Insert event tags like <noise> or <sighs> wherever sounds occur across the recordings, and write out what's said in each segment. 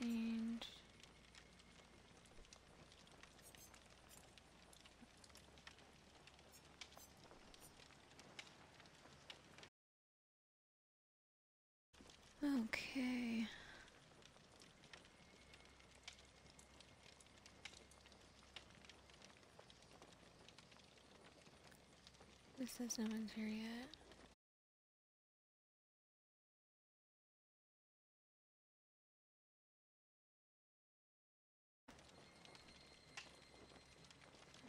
change. Okay. This says no one's here yet.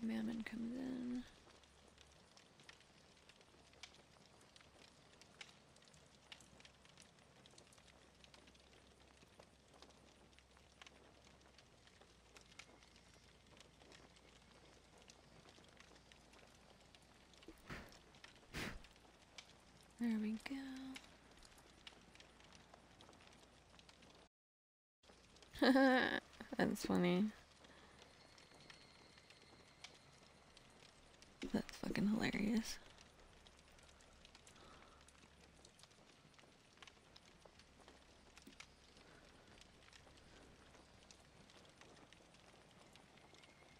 Mammen comes in. There we go. <laughs> That's funny. That's fucking hilarious.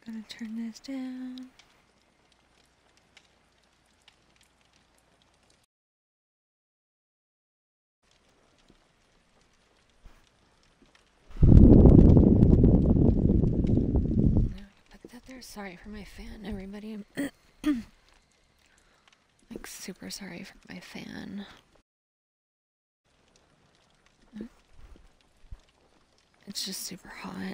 Gotta turn this down. Now I can put that there. Sorry for my fan, everybody. <clears throat> like super sorry for my fan. It's just super hot.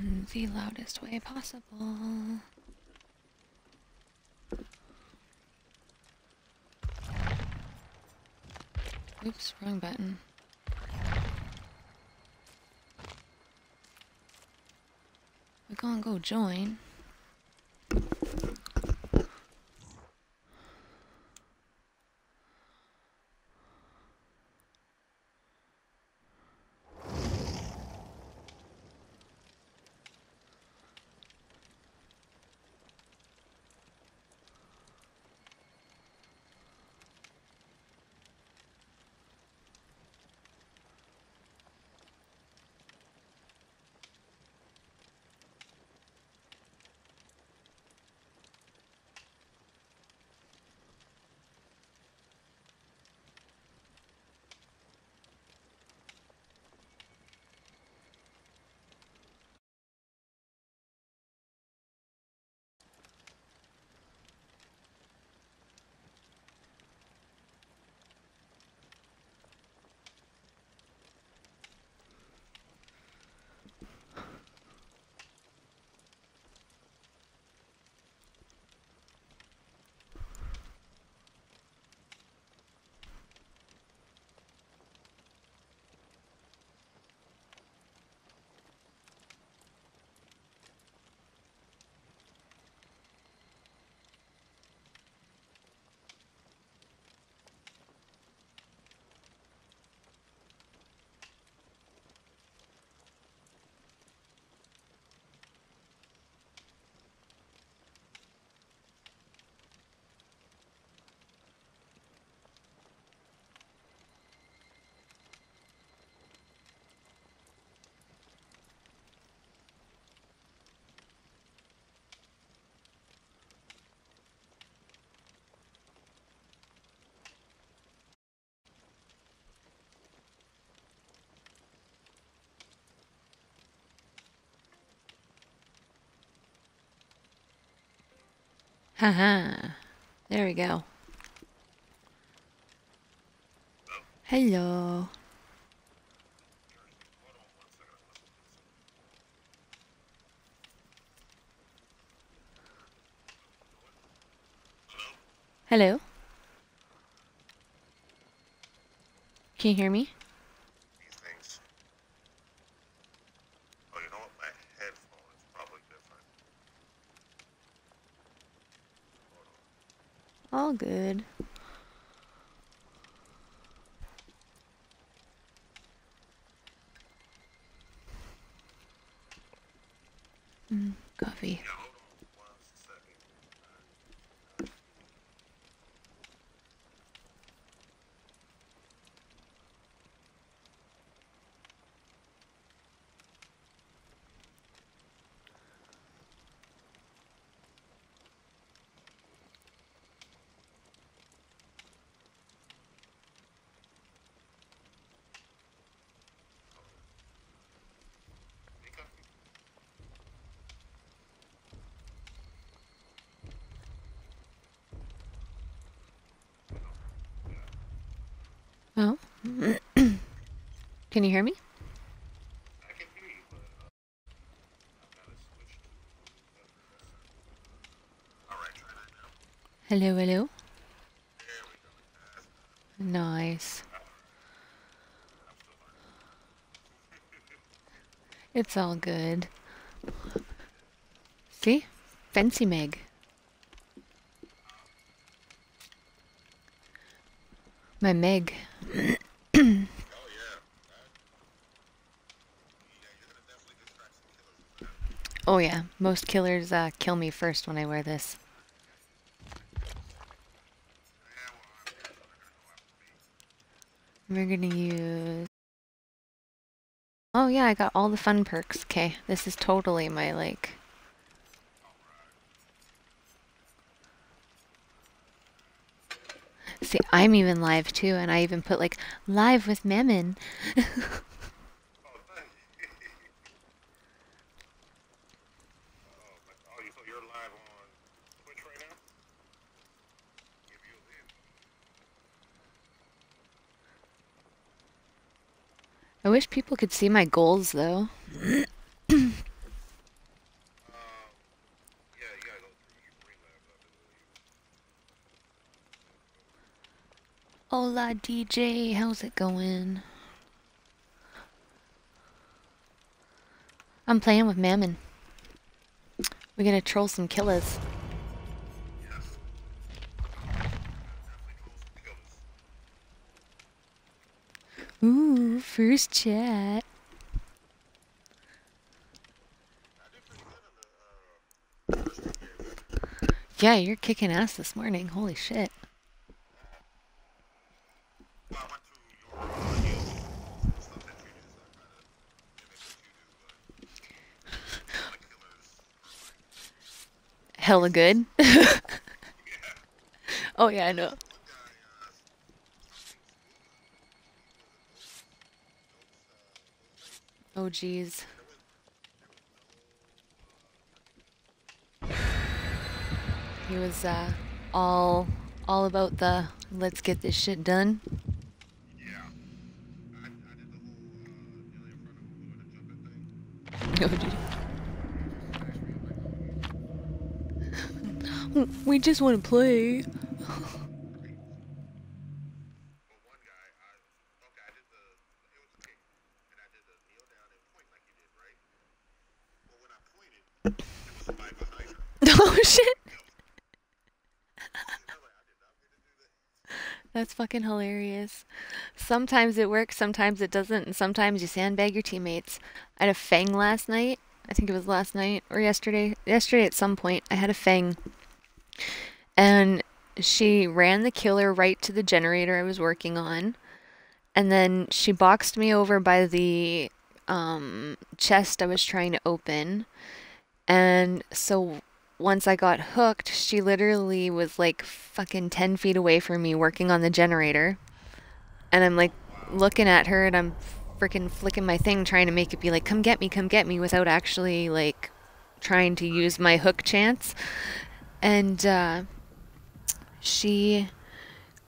In the loudest way possible. Oops, wrong button. We can't go join. Haha. There we go. Hello. Hello. Can you hear me? these things. Oh, you know what? My headphone is probably different. All good. Mm, coffee. Yeah, hold on one second. Mika? Oh. <clears throat> Can you hear me? Hello, hello. Nice. It's all good. See? Fancy Meg. My Meg. <clears throat> Oh yeah. That, yeah, you're gonna definitely distract some killers with that. Oh yeah, most killers uh, kill me first when I wear this. We're gonna use... Oh yeah, I got all the fun perks. Okay, this is totally my like... See, I'm even live too, and I even put like, live with Mammen. <laughs> Oh, thank you. oh, but, oh, you, so you're live on Twitch right now? Give you a link. I wish people could see my goals though. <coughs> Hola DJ, how's it going? I'm playing with Mammen. We're gonna troll some killers. Ooh, first chat. Good. Yeah, you're kicking ass this morning. Holy shit. <laughs> Well, I <laughs> oh yeah, I uh, heels and stuff that you did, so I kinda mimicked what you do, but all the killers are like, Hella good. yeah. oh yeah, I know. One guy, uh, something smooth, Oh jeez. <sighs> He was uh all all about the let's get this shit done. Yeah. I, I did the whole, uh, Ilya in front of him doing the jumping <laughs> thing. Jeez. We just want to play. Well, one guy, I, okay, I did the, it was a kick, and I did the kneel down and point like you did, right? Well, when I pointed, there was somebody behind her. oh shit. I was like, I did not mean to do that. That's fucking hilarious. Sometimes it works, sometimes it doesn't, and sometimes you sandbag your teammates. I had a Fang last night. I think it was last night or yesterday. Yesterday at some point, I had a Fang. And she ran the killer right to the generator I was working on. And then she boxed me over by the um, chest I was trying to open. And so once I got hooked, she literally was like fucking 10 feet away from me working on the generator. And I'm like looking at her and I'm freaking flicking my thing trying to make it be like, come get me, come get me, without actually like trying to use my hook chance. And uh, she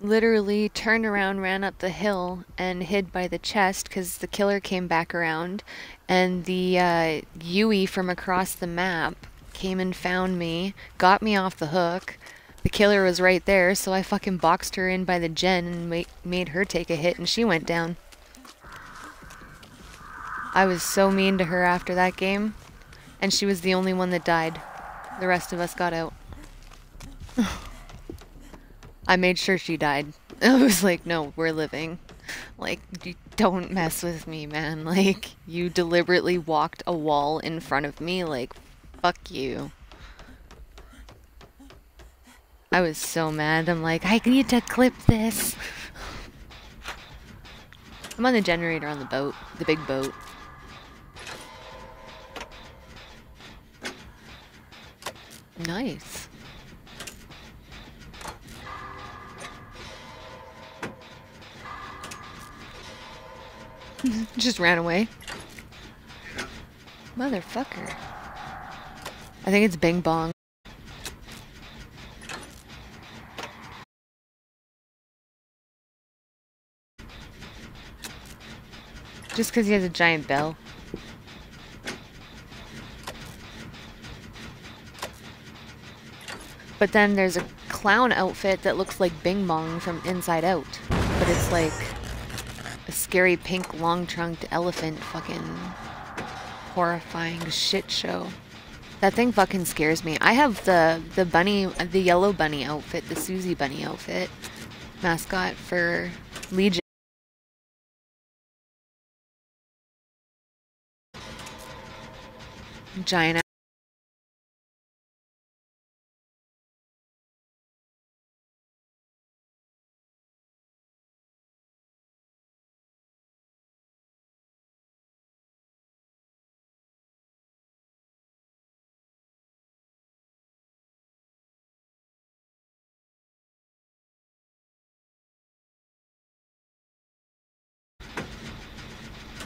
literally turned around, ran up the hill, and hid by the chest because the killer came back around. And the uh, Yui from across the map came and found me, got me off the hook. The killer was right there, so I fucking boxed her in by the gen and ma- made her take a hit, and she went down. I was so mean to her after that game, and she was the only one that died. The rest of us got out. <sighs> I made sure she died. <laughs> I was like, no, we're living. Like, don't mess with me, man. <laughs> Like, you deliberately walked a wall in front of me. Like, Fuck you. I was so mad. I'm like, I need to clip this. I'm on the generator on the boat, the big boat. Nice. <laughs> Just ran away. Motherfucker. I think it's Bing Bong. Just because he has a giant bell. But then there's a clown outfit that looks like Bing Bong from Inside Out. But it's like a scary pink long trunked elephant fucking horrifying shit show. That thing fucking scares me. I have the the bunny the yellow bunny outfit, the Susie bunny outfit mascot for Legion. Giant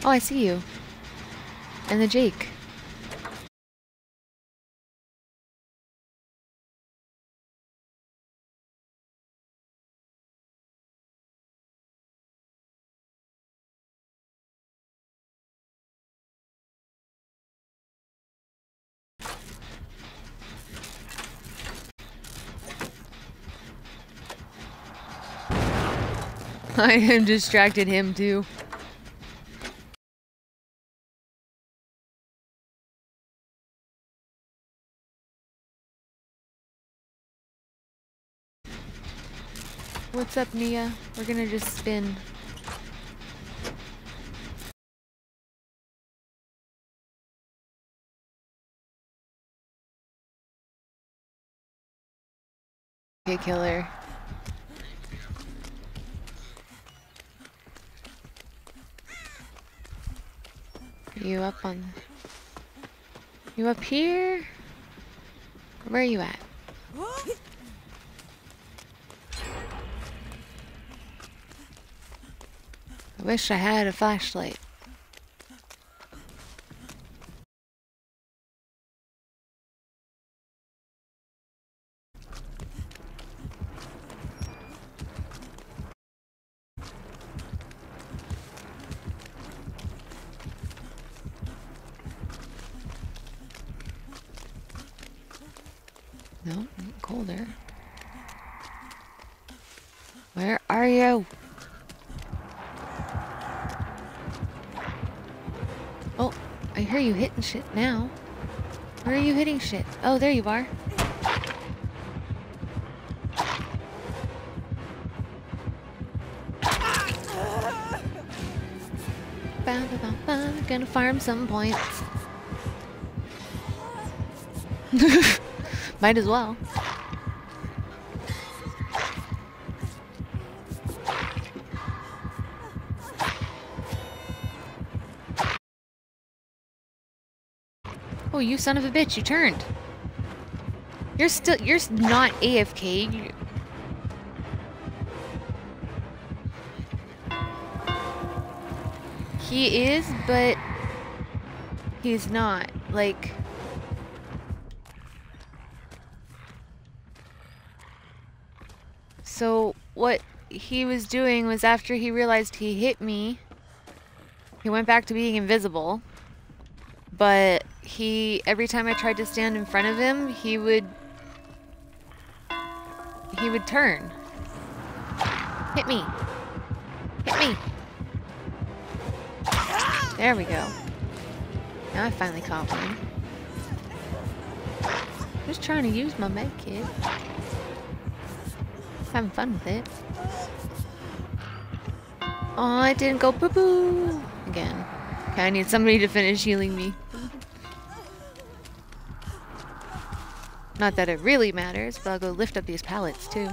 Oh, I see you. And the Jake. <laughs> I am distracted him too. What's up, Nia? We're gonna just spin. Okay, killer. You up on... You up here? Where are you at? I wish I had a flashlight. No, colder. Where are you? I hear you hitting shit now. Where are you hitting shit? Oh, there you are. Ba, ba, ba. Gonna farm some points. <laughs> Might as well. You son of a bitch, you turned. You're still, you're not AFK. You- He is, but he's not. Like, so what he was doing was after he realized he hit me, he went back to being invisible. But he, every time I tried to stand in front of him, he would, he would turn. Hit me. Hit me. There we go. Now I finally caught one. Just trying to use my med kit. Having fun with it. Oh, it didn't go poo poo again. Okay, I need somebody to finish healing me. Not that it really matters, but I'll go lift up these pallets too.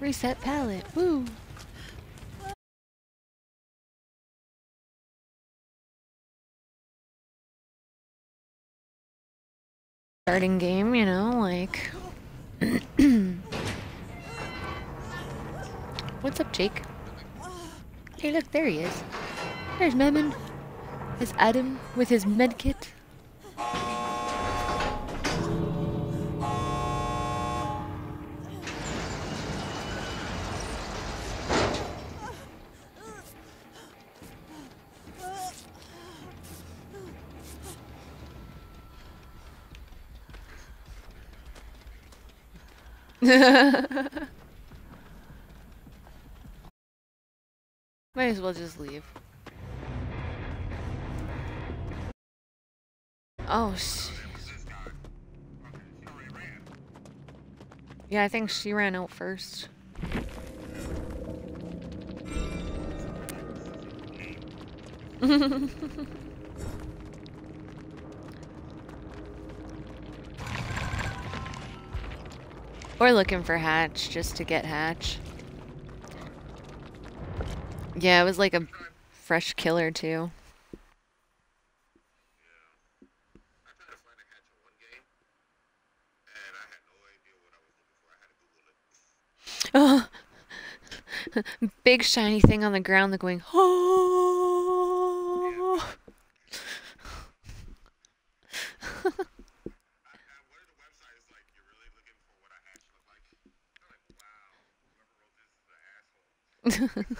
Reset pallet. Woo! Starting game, you know, like. <clears throat> What's up, Jake? Hey, look, there he is. There's Mammen. There's Adam with his medkit. <laughs> Might as well just leave. Oh, sh Yeah, I think she ran out first. <laughs> We're looking for Hatch just to get Hatch. Yeah, it was like a fresh killer too. Oh, <laughs> big shiny thing on the ground, that going, oh. <laughs> <laughs>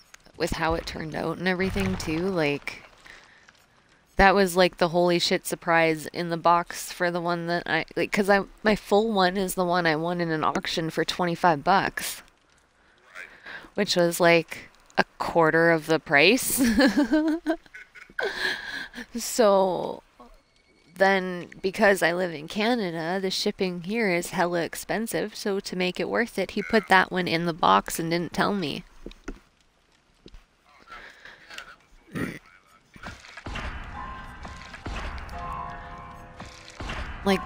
with how it turned out and everything too. Like that was like the holy shit surprise in the box for the one that I like cuz I my full one is the one I won in an auction for 25 bucks. Which was like a quarter of the price. <laughs> so then because I live in Canada, the shipping here is hella expensive. So to make it worth it, he put that one in the box and didn't tell me. Like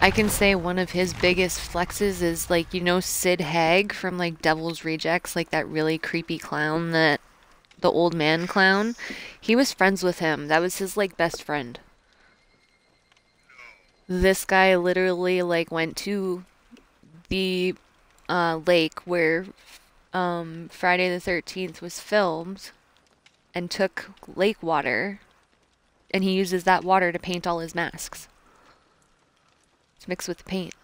I can say one of his biggest flexes is like you know Sid Haig from like Devil's Rejects, like that really creepy clown that the old man clown. He was friends with him. That was his like best friend. This guy literally like went to the uh, lake where um, Friday the 13th was filmed and took lake water and he uses that water to paint all his masks. It's mixed with the paint.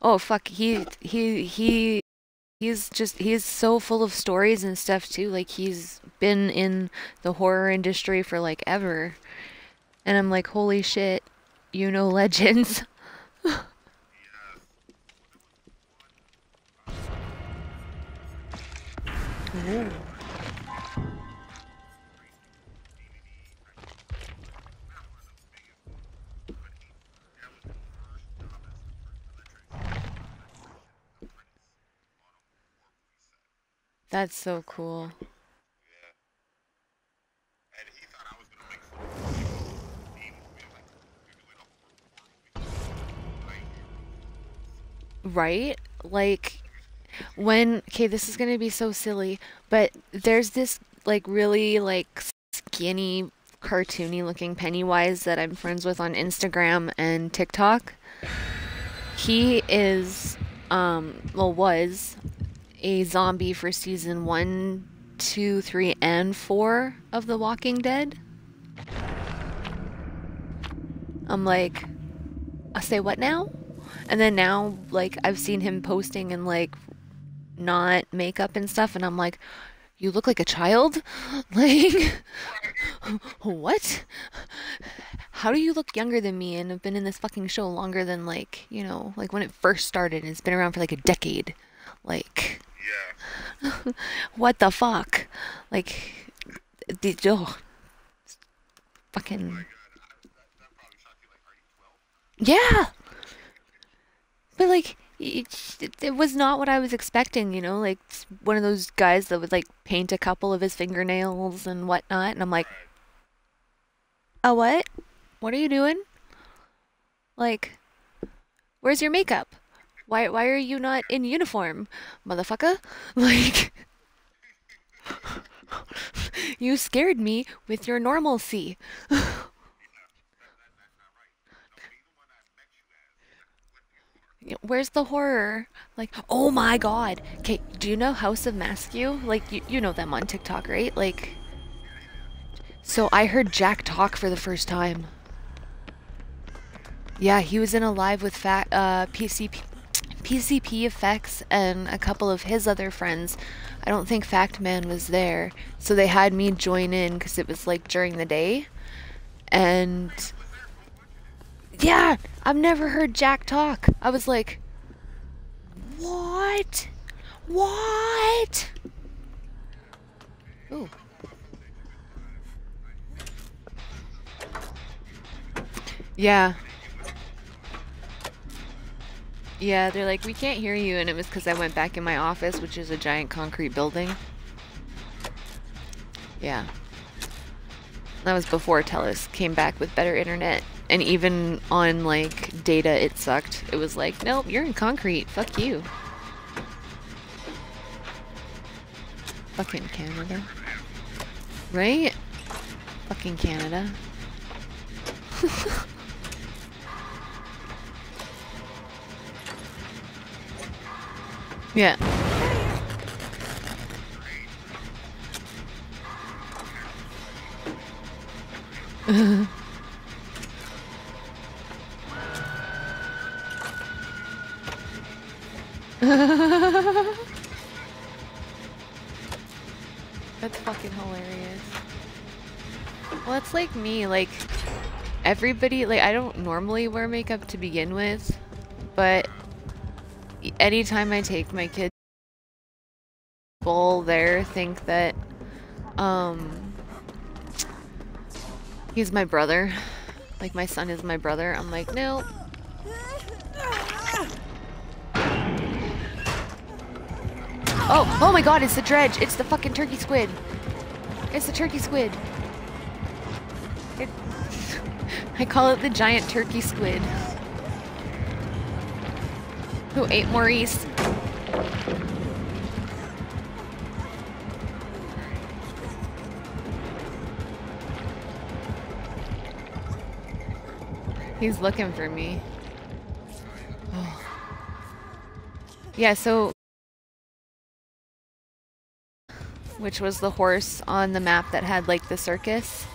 Oh fuck, he he he he's just he's so full of stories and stuff too. Like he's been in the horror industry for like ever. And I'm like, holy shit, you know <laughs> legends. <laughs> That's so cool. Right? Like when okay, this is going to be so silly, but there's this like really like skinny cartoony looking Pennywise that I'm friends with on Instagram and TikTok. He is um well was a zombie for season one, two, three, and four of The Walking Dead. I'm like, I say what now? And then now, like, I've seen him posting and like not makeup and stuff, and I'm like, you look like a child? <laughs> Like, what? How do you look younger than me and have been in this fucking show longer than like, you know, like when it first started and it's been around for like a decade? Like, Yeah. <laughs> what the fuck? Like, did oh, Oh fucking, oh god. I, that, that probably shocked you. Like, are you 12? yeah. But like, it, it was not what I was expecting, you know, like one of those guys that would like paint a couple of his fingernails and whatnot, and I'm like, a what? What are you doing? Like, where's your makeup? Why why are you not in uniform, motherfucker? <laughs> Like, <laughs> you scared me with your normalcy. <laughs> That, that's not right. No, be the one I met you as. What you are. Where's the horror? Like, oh my God. Okay, do you know House of Maskew? Like, you, you know them on TikTok, right? Like, so I heard Jack talk for the first time. Yeah, he was in a live with Fat uh, PCP, PCP Effects and a couple of his other friends. I don't think Fact Man was there, so they had me join in because it was like during the day. And yeah, I've never heard Jack talk. I was like, what? What? Ooh. Yeah. Yeah, they're like, we can't hear you, and it was because I went back in my office, which is a giant concrete building. Yeah. That was before Telus came back with better internet. And even on like data, it sucked. It was like, nope, you're in concrete. Fuck you. Fucking Canada. Right? Fucking Canada. <laughs> Yeah. <laughs> <laughs> That's fucking hilarious. Well, it's like me, like everybody, like I don't normally wear makeup to begin with, but anytime I take my kid, people there think that um he's my brother. Like my son is my brother. I'm like, no. Oh, oh my god, it's the dredge. It's the fucking turkey squid. It's the turkey squid. It, <laughs> I call it the giant turkey squid. Who ate Maurice? He's looking for me. Oh. Yeah, so which was the horse on the map that had like the circus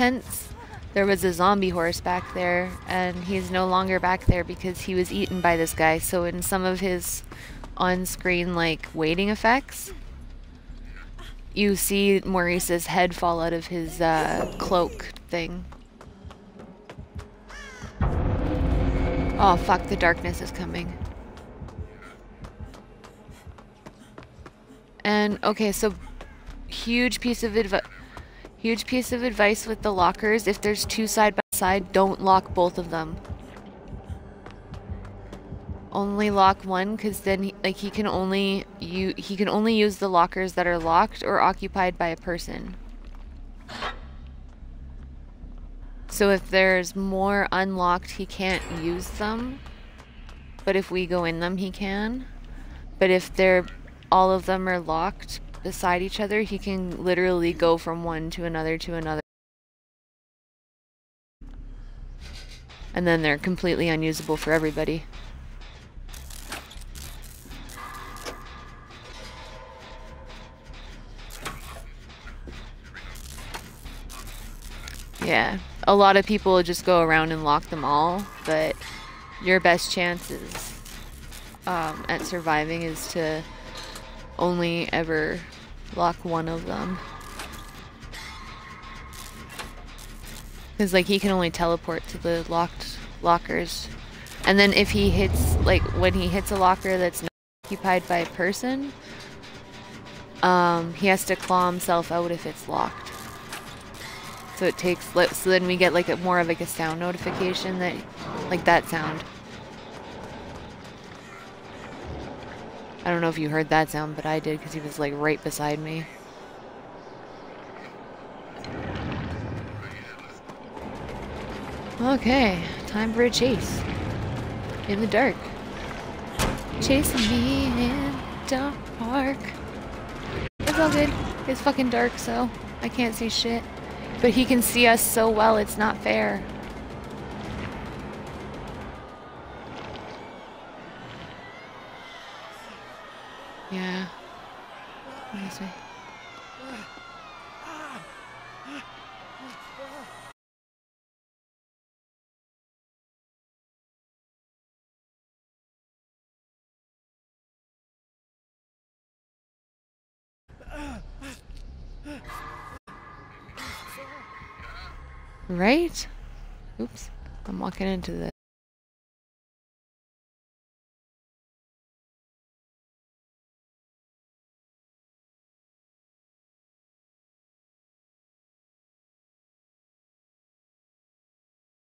tents. There was a zombie horse back there, and he's no longer back there because he was eaten by this guy. So in some of his on-screen like waiting effects, you see Maurice's head fall out of his uh, cloak thing. Oh fuck, the darkness is coming. And okay, so huge piece of advice. Huge piece of advice with the lockers. If there's two side by side, don't lock both of them. Only lock one, cause then he, like he can only you he can only use the lockers that are locked or occupied by a person. So if there's more unlocked, he can't use them. But if we go in them, he can. But if they're all of them are locked beside each other, he can literally go from one to another to another. And then they're completely unusable for everybody. Yeah. A lot of people just go around and lock them all, but your best chances um, at surviving is to only ever lock one of them. Because like he can only teleport to the locked lockers. And then if he hits, like when he hits a locker that's not occupied by a person, um, he has to claw himself out if it's locked. So it takes, so then we get like a more of like a sound notification that, like that sound. I don't know if you heard that sound, but I did because he was like right beside me. Okay, time for a chase. In the dark. Chasing me in the dark. It's all good. It's fucking dark, so I can't see shit. But he can see us so well, it's not fair. Yeah. Right? Oops. I'm walking into the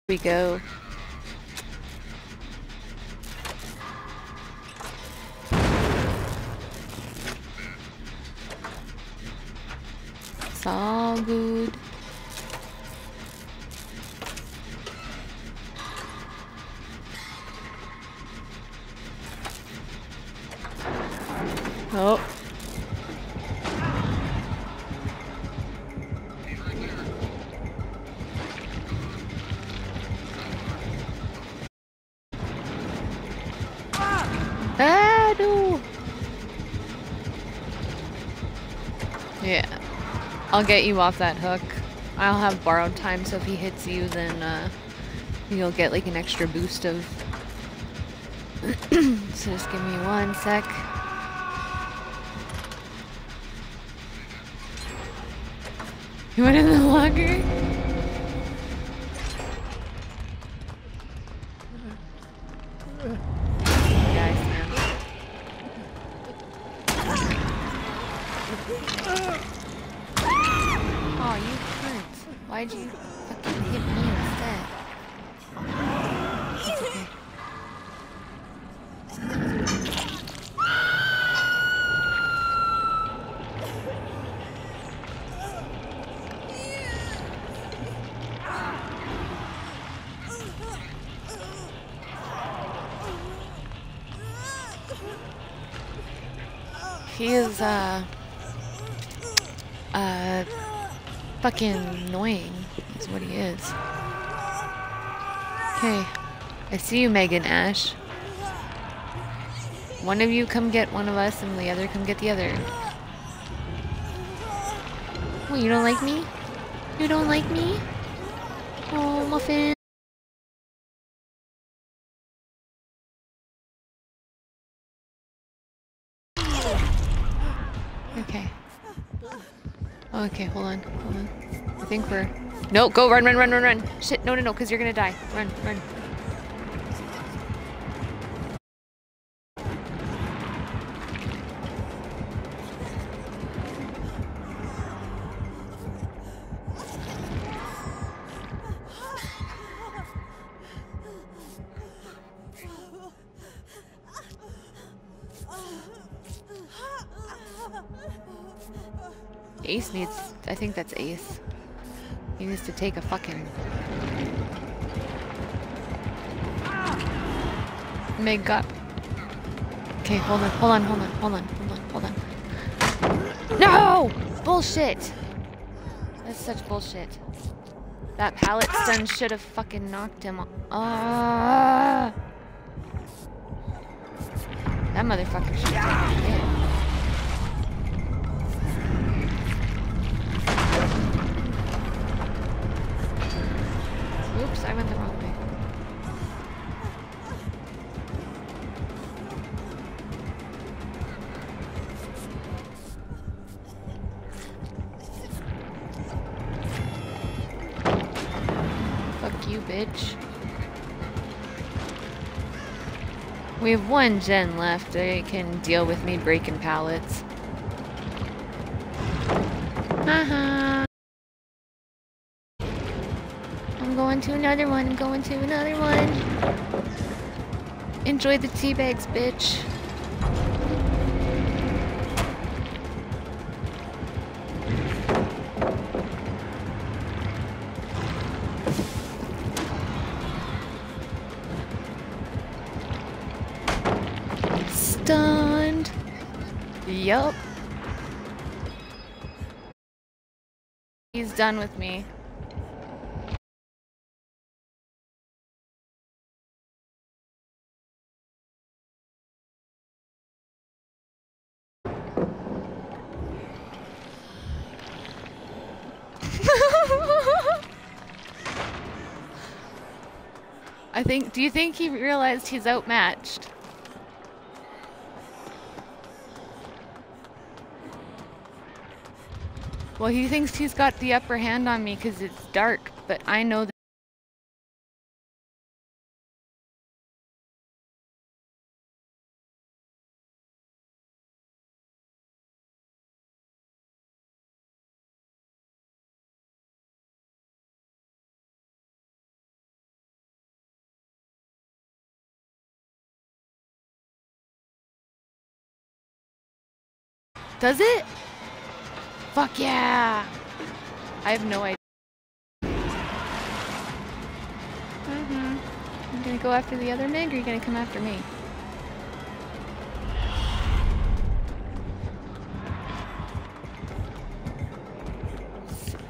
we go. It's all good. Oh. Ah, no. Yeah. I'll get you off that hook. I'll have borrowed time, so if he hits you, then uh, you'll get like an extra boost of... <clears throat> so just give me one sec. You went in the <laughs> locker? Fucking annoying, is what he is. Okay. I see you, Megan Ash. One of you come get one of us, and the other come get the other. Well, you don't like me? You don't like me? Oh, Muffin. No, go, run, run, run, run, run. Shit, no, no, no, because you're gonna die. Run, run. Ace needs... I think that's Ace. Take a fucking... Meg up. Okay, hold on, hold on, hold on, hold on, hold on, hold on. No! Bullshit! That's such bullshit. That pallet stun should have fucking knocked him off. Ah! That motherfucker should have taken bitch. We have one gen left. They can deal with me breaking pallets. Haha. I'm going to another one. I'm going to another one. Enjoy the tea bags, bitch. Yup. He's done with me. <laughs> I think, do you think he realized he's outmatched? Well, he thinks he's got the upper hand on me because it's dark, but I know that. Does it? Fuck yeah! I have no idea. Mm-hmm. You gonna go after the other Meg or are you gonna come after me?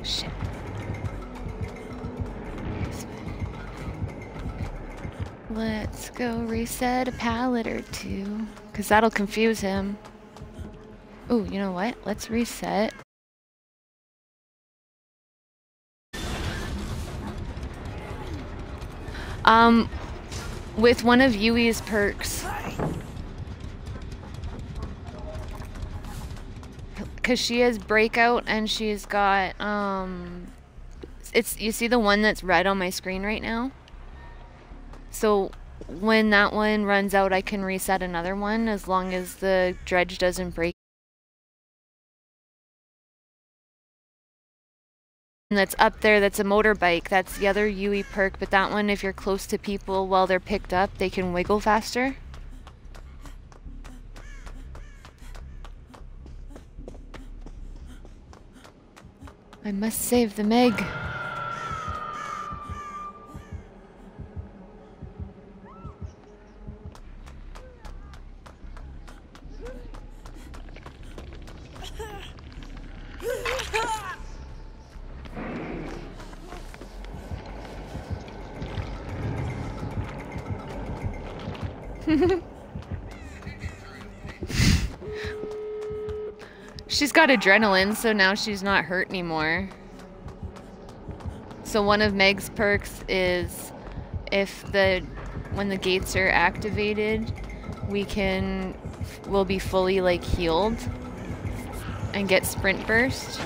Shit. Let's go reset a pallet or two. Because that'll confuse him. Oh, you know what? Let's reset. Um, with one of Yui's perks. Cause she has breakout and she's got um it's you see the one that's red on my screen right now? So when that one runs out I can reset another one as long as the dredge doesn't break. That's up there that's a motorbike. That's the other Yui perk, but that one, if you're close to people while they're picked up, they can wiggle faster. I must save the Meg. Got adrenaline, so now she's not hurt anymore. So one of Meg's perks is if the when the gates are activated, we can we'll be fully like healed and get sprint burst.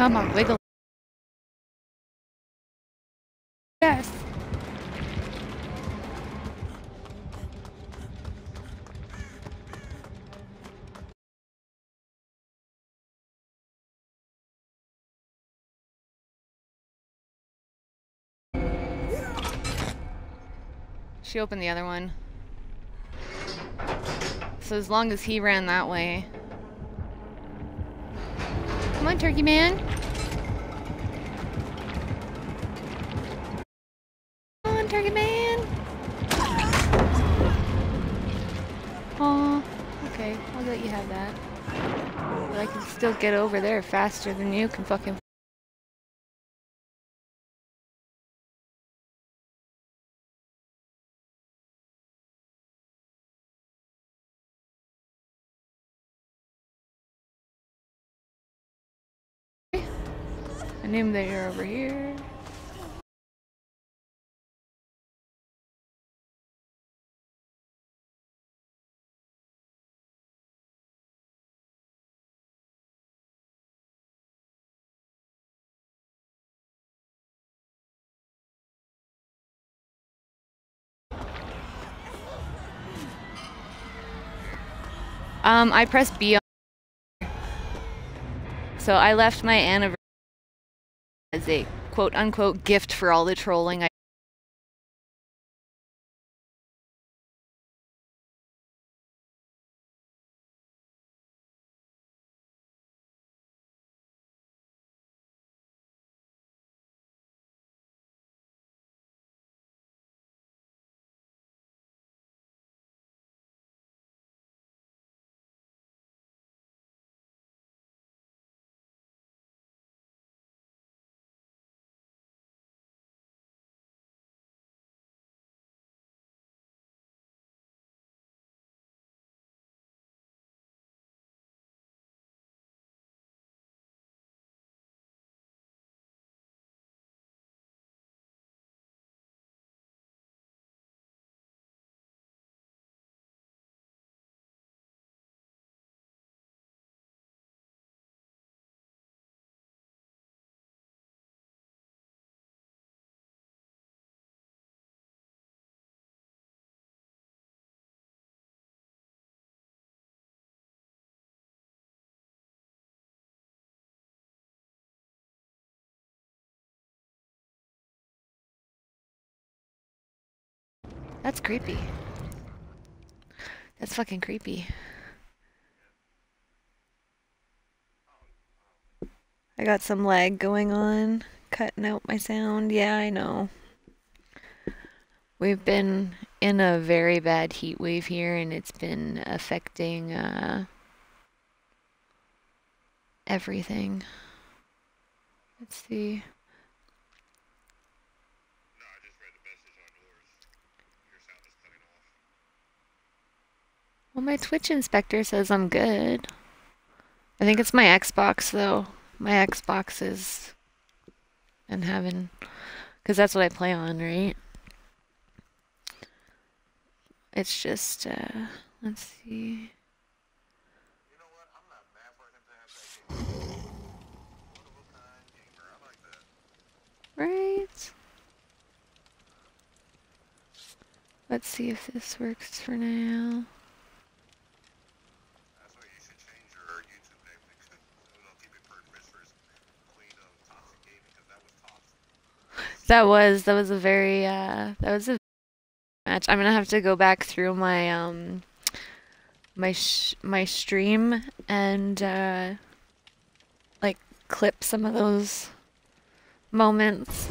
Come on, wiggle. Yes. She opened the other one. So as long as he ran that way. Come on, turkey man. Come on, turkey man. Oh, okay. I'll let you have that. But I can still get over there faster than you can fucking they are over here. Um, I pressed B on. So I left my anniversary as a quote unquote gift for all the trolling. I That's creepy. That's fucking creepy. I got some lag going on, cutting out my sound. Yeah, I know. We've been in a very bad heat wave here, and it's been affecting uh, everything. Let's see. No, I just read the message on yours. Your sound is cutting off. Well, my Twitch inspector says I'm good. I think it's my Xbox, though. My Xbox is. And having. Because that's what I play on, right? It's just, uh. Let's see. Right? Let's see if this works for now. That's why you should change your YouTube name because you know, keep it Purge Mistress, Queen of Toxic Gaming, because that was toxic. That was, that was a very, uh. That was a match. I'm gonna have to go back through my, um. My, my stream and, uh. Like, clip some of those moments.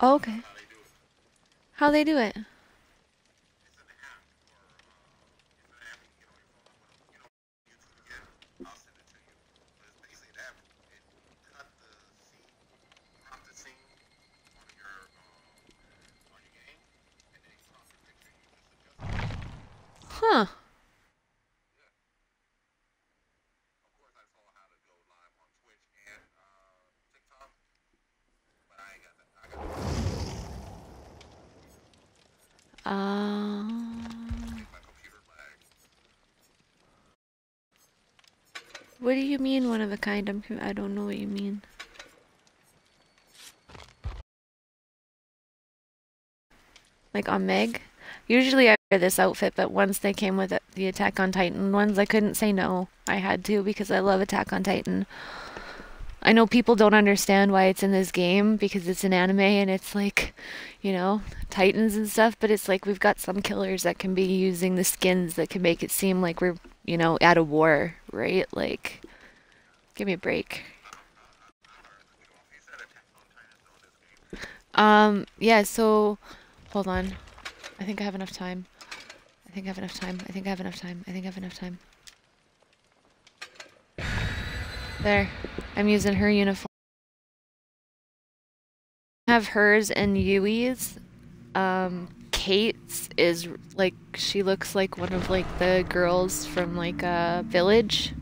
Oh, okay. How they do it. How they do it? It's an app, or, uh, it's an app, you know, your phone, you know, YouTube again, I'll send it to you. But it's basically an app, it cut the scene, crop the scene on your, uh, on your game, and then you crop your picture, you just adjust it. Huh. Of course, I saw how to go live on Twitch and uh, TikTok, but I ain't got that. I got Lag. What do you mean one of a kind? I'm I don't know what you mean. Like on Meg? Usually I wear this outfit, but once they came with it, the Attack on Titan ones, I couldn't say no. I had to because I love Attack on Titan. I know people don't understand why it's in this game because it's an anime and it's like, you know, titans and stuff, but it's like we've got some killers that can be using the skins that can make it seem like we're, you know, at a war, right? Like, give me a break. Um, yeah, so hold on. I think I have enough time. I think I have enough time. I think I have enough time. I think I have enough time. There. I'm using her uniform. I have hers and Yui's. Um, Kate's is like she looks like one of like the girls from like a village.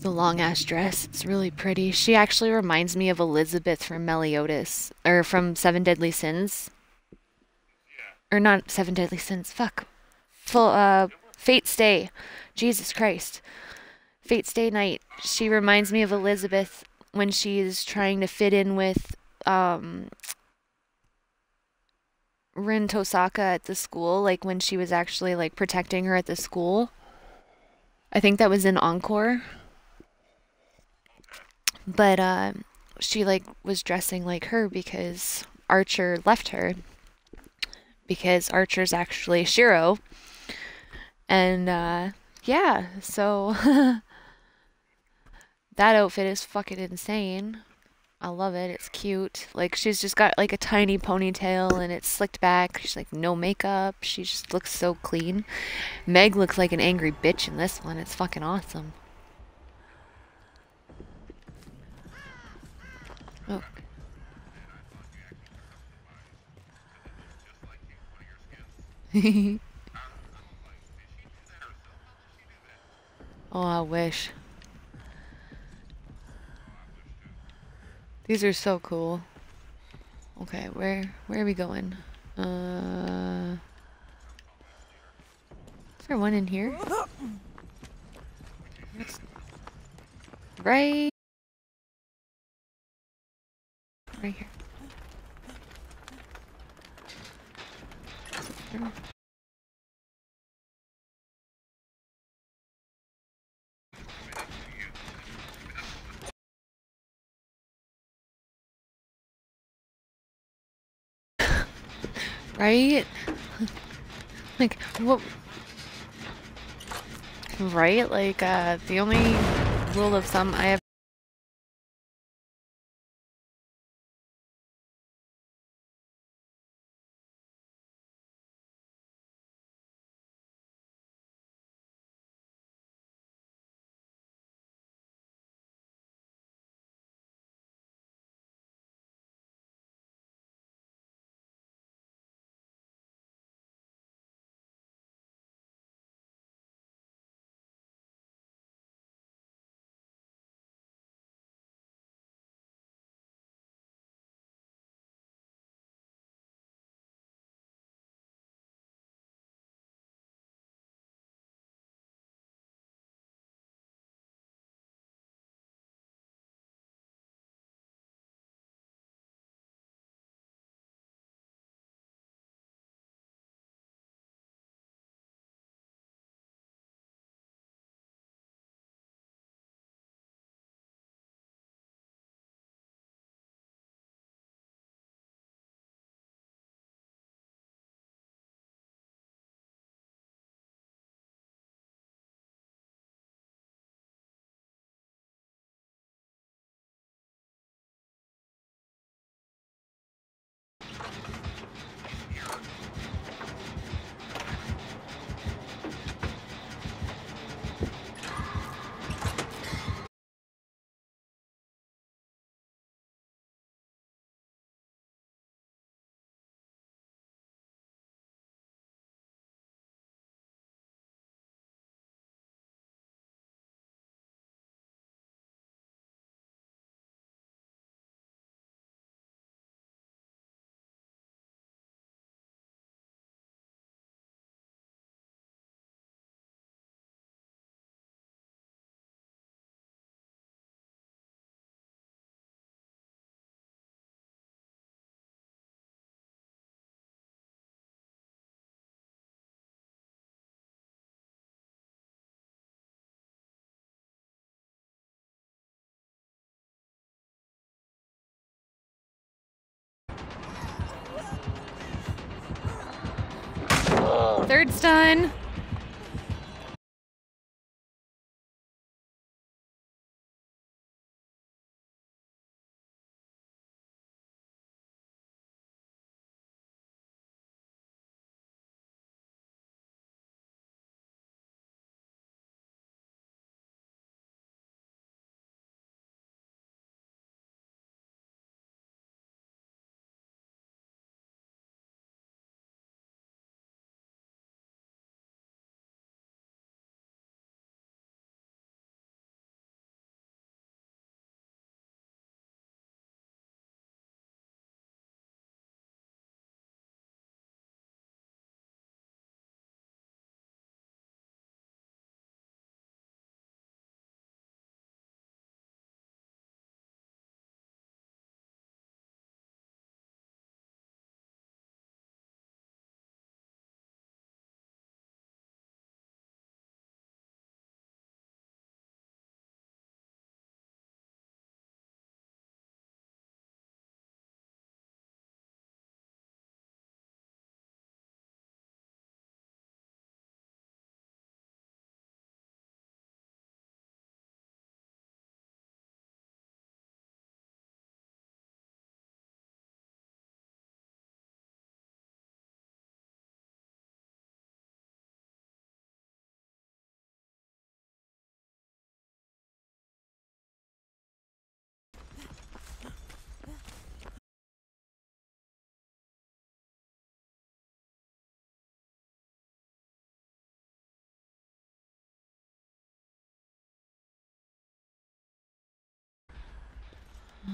The long ass dress. It's really pretty. She actually reminds me of Elizabeth from Meliodas or from Seven Deadly Sins. Or not Seven Deadly Sins. Fuck. Full uh Fate Stay. Jesus Christ. Fate Stay Night. She reminds me of Elizabeth when she's trying to fit in with um Rin Tosaka at the school, like when she was actually like protecting her at the school. I think that was in Encore. But uh, she like was dressing like her because Archer left her because Archer's actually Shiro. And uh, yeah, so <laughs> that outfit is fucking insane. I love it. It's cute. Like she's just got like a tiny ponytail and it's slicked back. She's like no makeup. She just looks so clean. Meg looks like an angry bitch in this one. It's fucking awesome. Oh. <laughs> oh, I wish. These are so cool. Okay, where where are we going? Uh, is there one in here? That's right, right here. Right? Like what? Right? Like uh, the only rule of thumb I have. Third stun.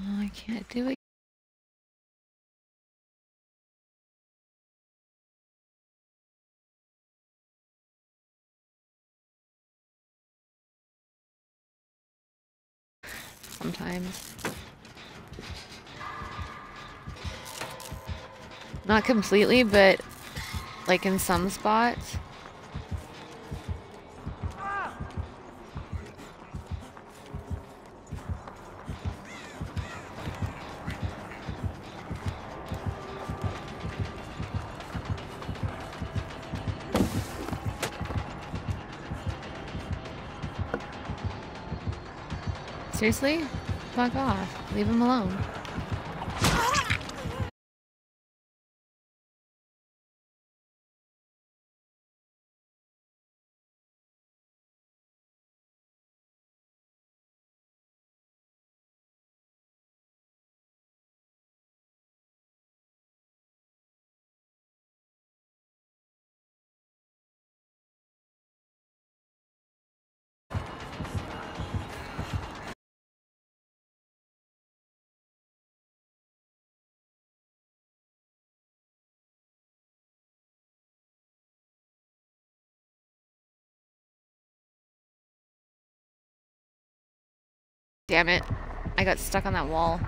Oh, I can't do it. Sometimes. Not completely, but like in some spots. Seriously? Fuck off. Leave him alone. Damn it. I got stuck on that wall.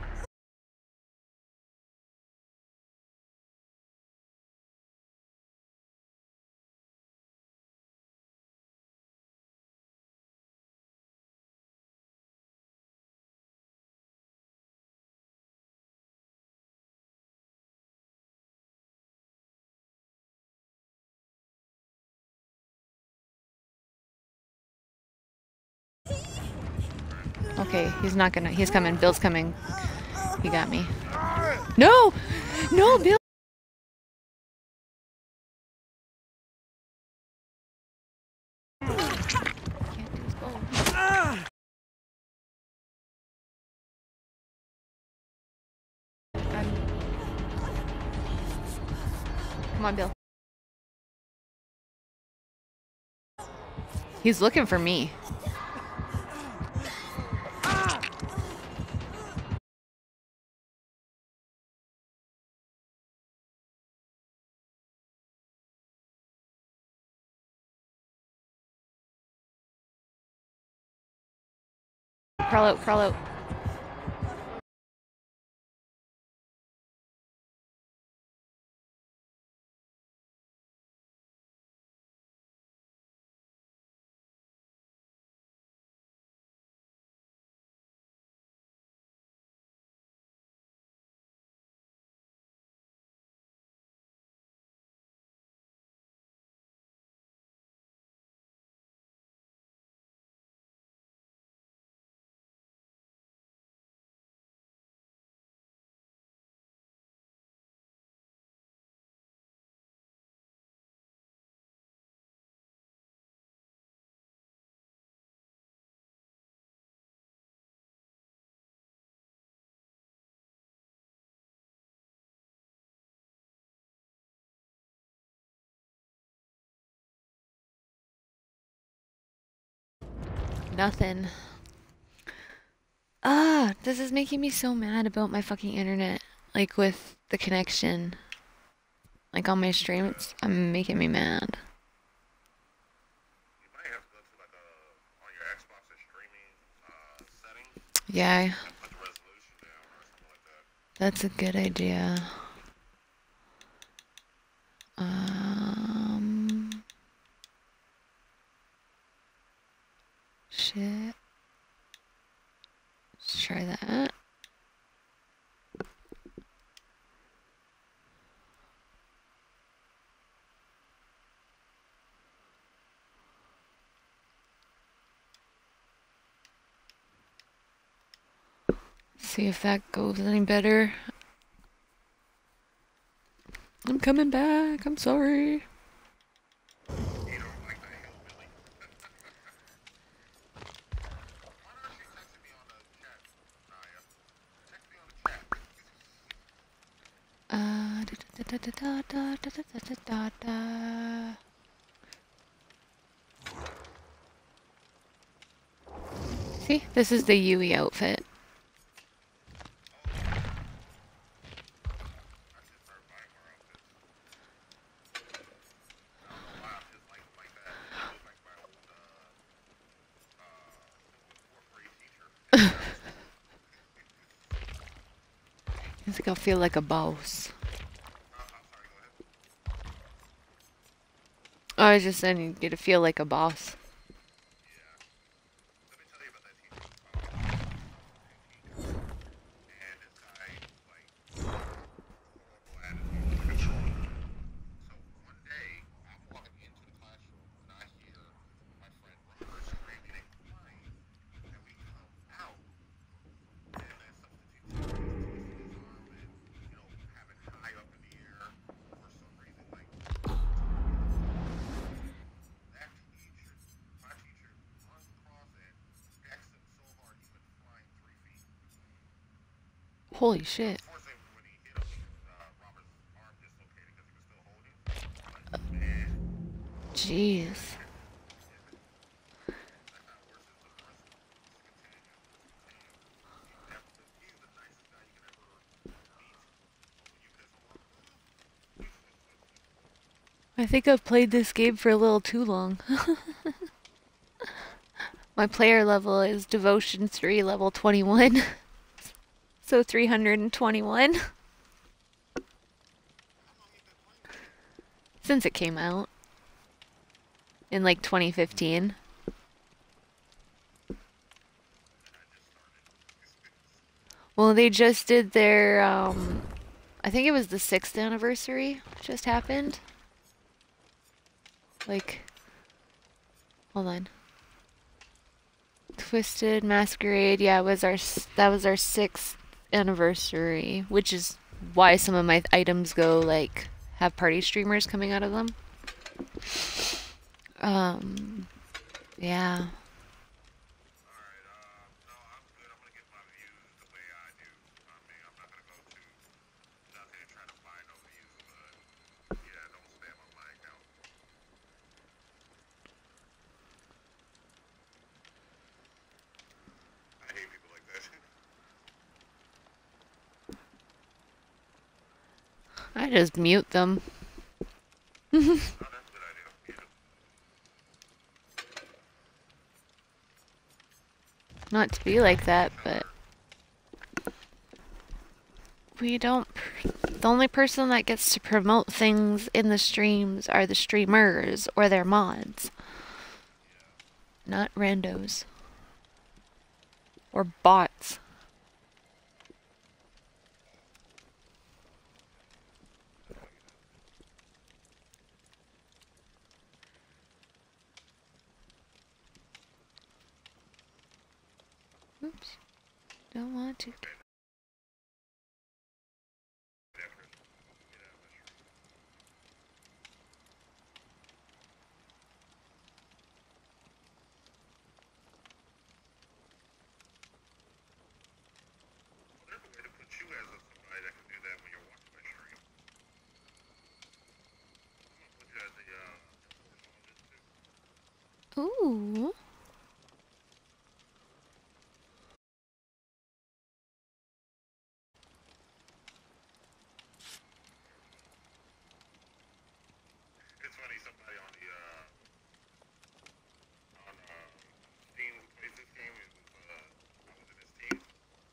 He's not gonna. He's coming. Bill's coming. He got me. No! No, Bill! Come on, Bill. He's looking for me. Crawl out, crawl out. Nothing. Ah, this is making me so mad about my fucking internet. Like with the connection. Like on my stream, it's I'm making me mad. Yeah. That's a good idea. to like a on your Xbox streaming uh, settings Yeah, and put the resolution down or something like that. that's a good idea. Um, shit. Let's try that. See if that goes any better. I'm coming back. I'm sorry. See, this is the Yui outfit. Feel like a boss. I was just saying you get to feel like a boss. Let me tell you about that teacher. Um, and this guy, like, horrible attitude, controlling. So one day, I'm walking into the classroom and I hear my friend Robert screaming and crying, and we come out, and that substitute teacher is twisting his arm and, you know, having high up in the air for some reason, like, that teacher, my teacher, runs across and backs him so hard he went flying three feet. Holy shit. Fortunately, when he hit him, uh, Robert's arm dislocated because he was still holding. But man, Jeez. that got worse as the rest continued. He definitely, he's the nicest guy you could ever meet. But when you piss shit. off, I think I've played this game for a little too long. <laughs> My player level is Devotion 3, level 21. <laughs> so 321 since it came out in like 2015. Well, they just did their um I think it was the 6th anniversary just happened. Like hold on. Twisted Masquerade, yeah, was our that was our 6th anniversary, which is why some of my items go like have party streamers coming out of them. Um yeah. Alright, uh, no, I'm good. I'm gonna get my views the way I do. I mean, I'm not gonna go to nothing and try to buy no views, but yeah, don't spam on my account. I hate people like that. I just mute them. <laughs> Not to be like that, but we don't. The only person that gets to promote things in the streams are the streamers or their mods, not randos or bots. Oops. Don't want to. Well, there's a way to put you as a, somebody that can do that when you're watching my stream. I'm gonna put you as a uh, enforcer on this too. Ooh. It's funny, somebody on the uh, on uh, Steam who plays this game is uh, I was in his team, Mm-hmm. and he's like, "You need to change your name because you are help." when I do that on every new game, I have no help at all. 'cause I'm not to be no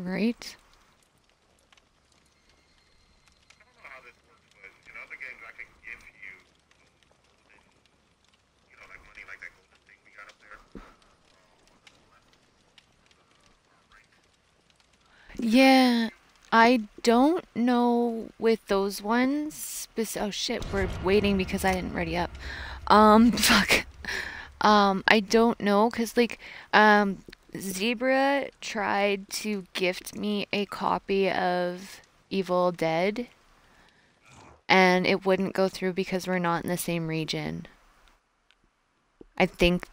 rank. Yeah, I don't know with those ones. Oh shit, we're waiting because I didn't ready up. Um, <laughs> fuck. Um, I don't know because like, um, Zebra tried to gift me a copy of Evil Dead, and it wouldn't go through because we're not in the same region. I think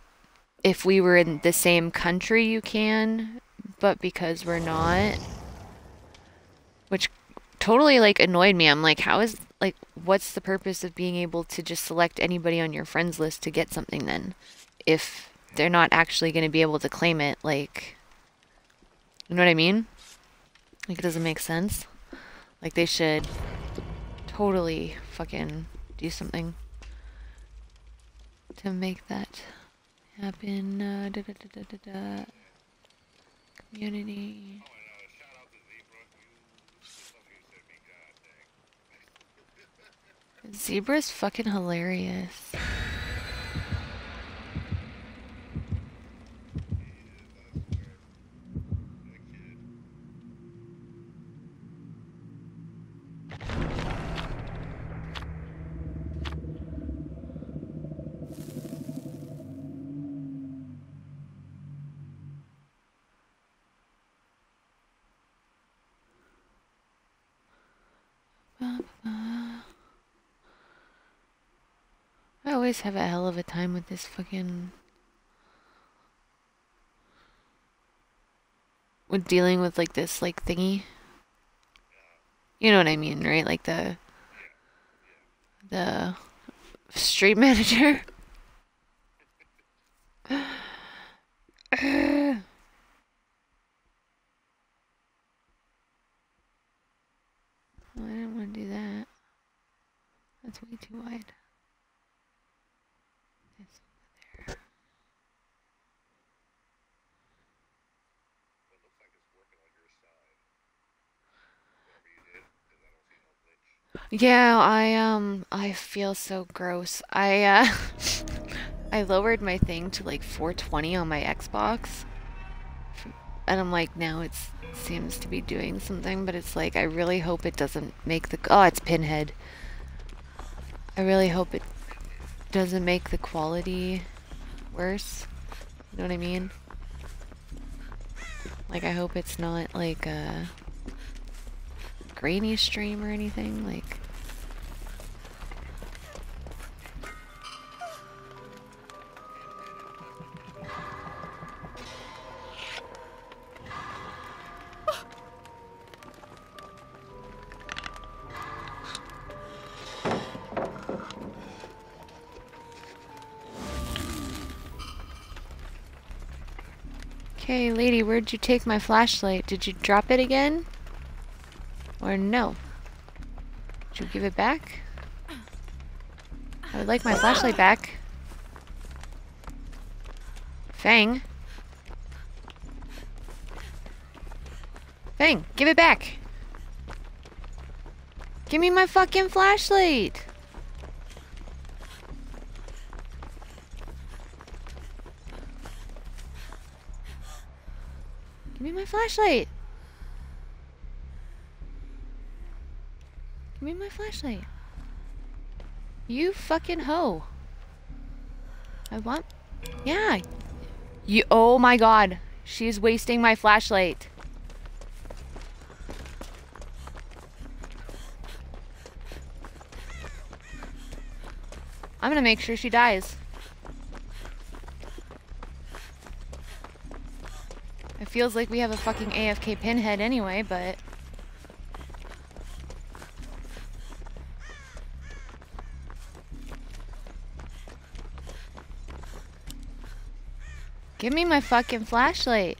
if we were in the same country, you can, but because we're not, which totally like annoyed me. I'm like, how is like, what's the purpose of being able to just select anybody on your friends list to get something then? If they're not actually going to be able to claim it, like, you know what I mean? Like, it doesn't make sense. Like, they should totally fucking do something to make that happen. Uh, da, da, da. Community. Zebra's fucking hilarious. Always have a hell of a time with this fucking. with dealing with like this like thingy. You know what I mean, right? Like the the street <laughs> manager. <sighs> I do not want to do that. That's way too wide. Yeah, I um I feel so gross. I uh <laughs> I lowered my thing to like 420 on my Xbox. And I'm like now it seems to be doing something, but it's like I really hope it doesn't make the Oh, it's Pinhead. I really hope it doesn't make the quality worse. You know what I mean? Like I hope it's not like a grainy stream or anything like where'd you take my flashlight? Did you drop it again? Or no? Did you give it back? I would like my flashlight back. Fang. Fang, give it back. Give me my fucking flashlight. Flashlight. Give me my flashlight. You fucking hoe. I want... Yeah. You... Oh my god. She's wasting my flashlight. I'm gonna make sure she dies. Feels like we have a fucking AFK pinhead anyway, but... Give me my fucking flashlight.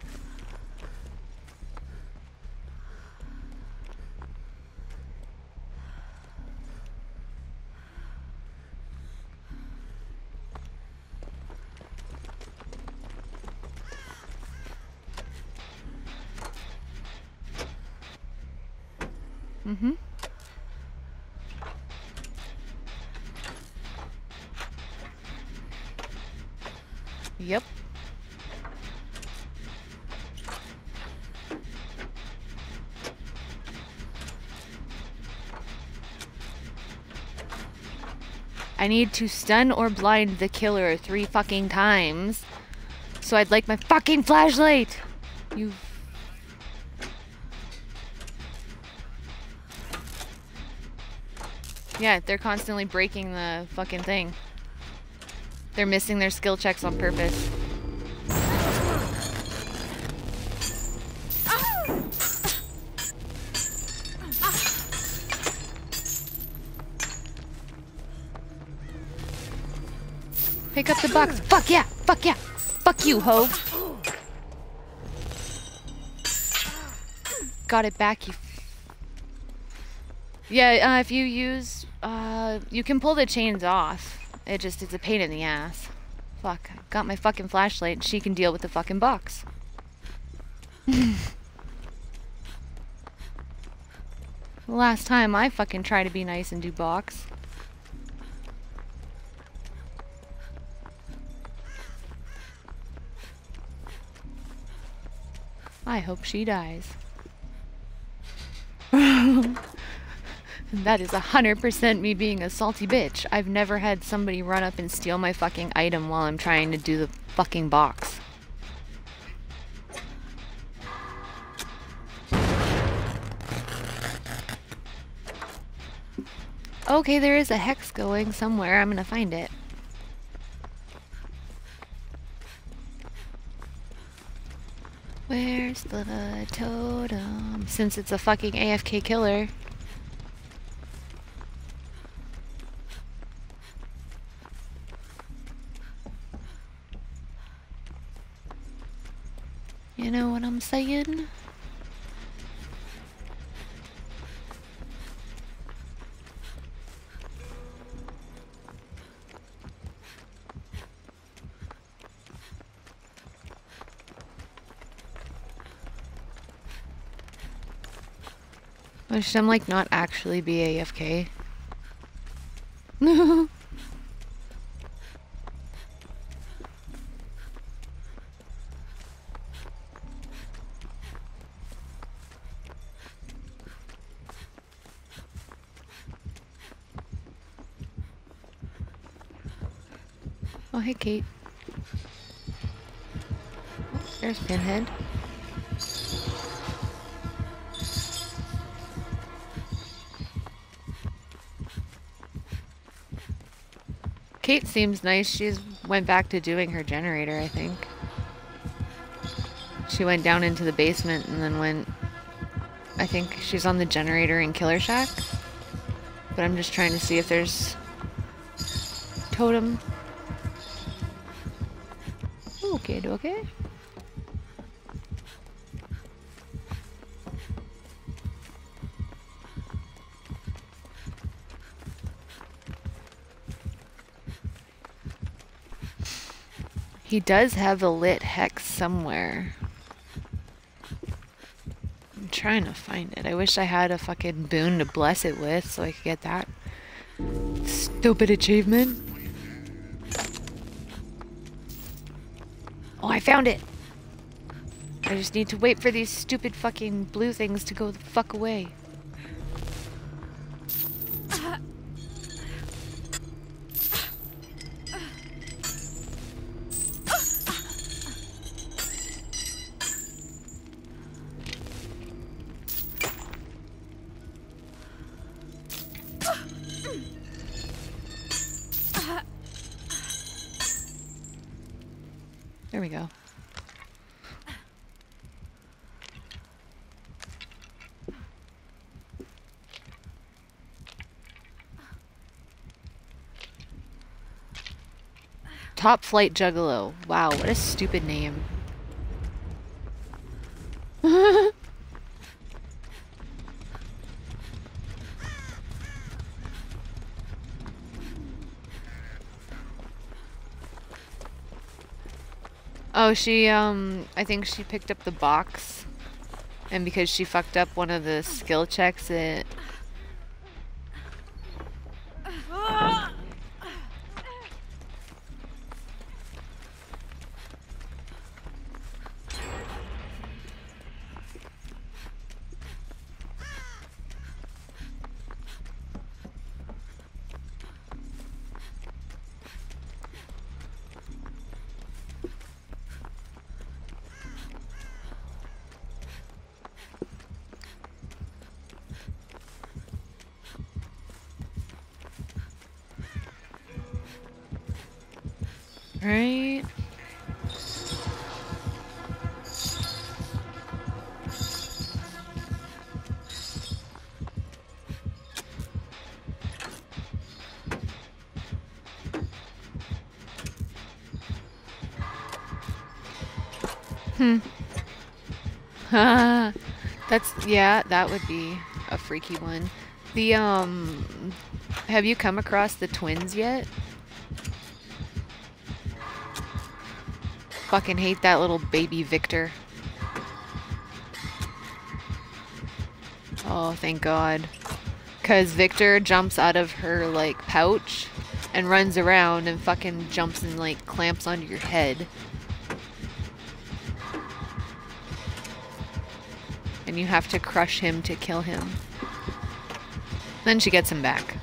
Need to stun or blind the killer three fucking times. So I'd like my fucking flashlight! You Yeah, they're constantly breaking the fucking thing. They're missing their skill checks on purpose. Fuck yeah! Fuck yeah! Fuck you, ho! Got it back, you. Yeah, uh, if you use, uh, you can pull the chains off. It just, it's a pain in the ass. Fuck, I got my fucking flashlight. She can deal with the fucking box. <laughs> Last time I fucking try to be nice and do box. I hope she dies. <laughs> that is a hundred percent me being a salty bitch. I've never had somebody run up and steal my fucking item while I'm trying to do the fucking box. Okay, there is a hex going somewhere. I'm gonna find it. Where's the totem? Since it's a fucking AFK killer. You know what I'm saying? Wish I'm like not actually be AFK. oh, hey, Kate. There's Pinhead. Kate seems nice. She's went back to doing her generator, I think. She went down into the basement and then went... I think she's on the generator in Killer Shack. But I'm just trying to see if there's... Totem. Okay, do okay. He does have a lit hex somewhere. I'm trying to find it. I wish I had a fucking boon to bless it with so I could get that stupid achievement. Oh, I found it! I just need to wait for these stupid fucking blue things to go the fuck away. Top Flight Juggalo. Wow, what a stupid name. <laughs> oh, she, um, I think she picked up the box. And because she fucked up one of the skill checks, it That's yeah, that would be a freaky one. The um have you come across the twins yet? Fucking hate that little baby Victor. Oh, thank God. Cause Victor jumps out of her like pouch and runs around and fucking jumps and like clamps onto your head. And you have to crush him to kill him. Then she gets him back.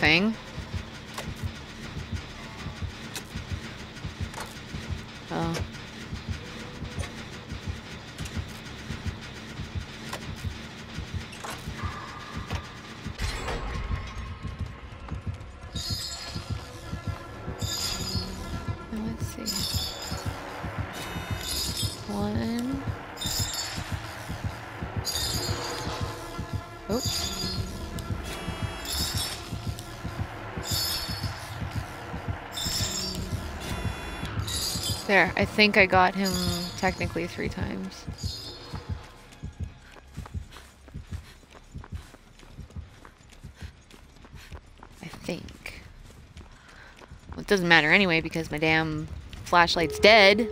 The? Oh. let's see. One. There, I think I got him technically three times. I think. Well, it doesn't matter anyway because my damn flashlight's dead.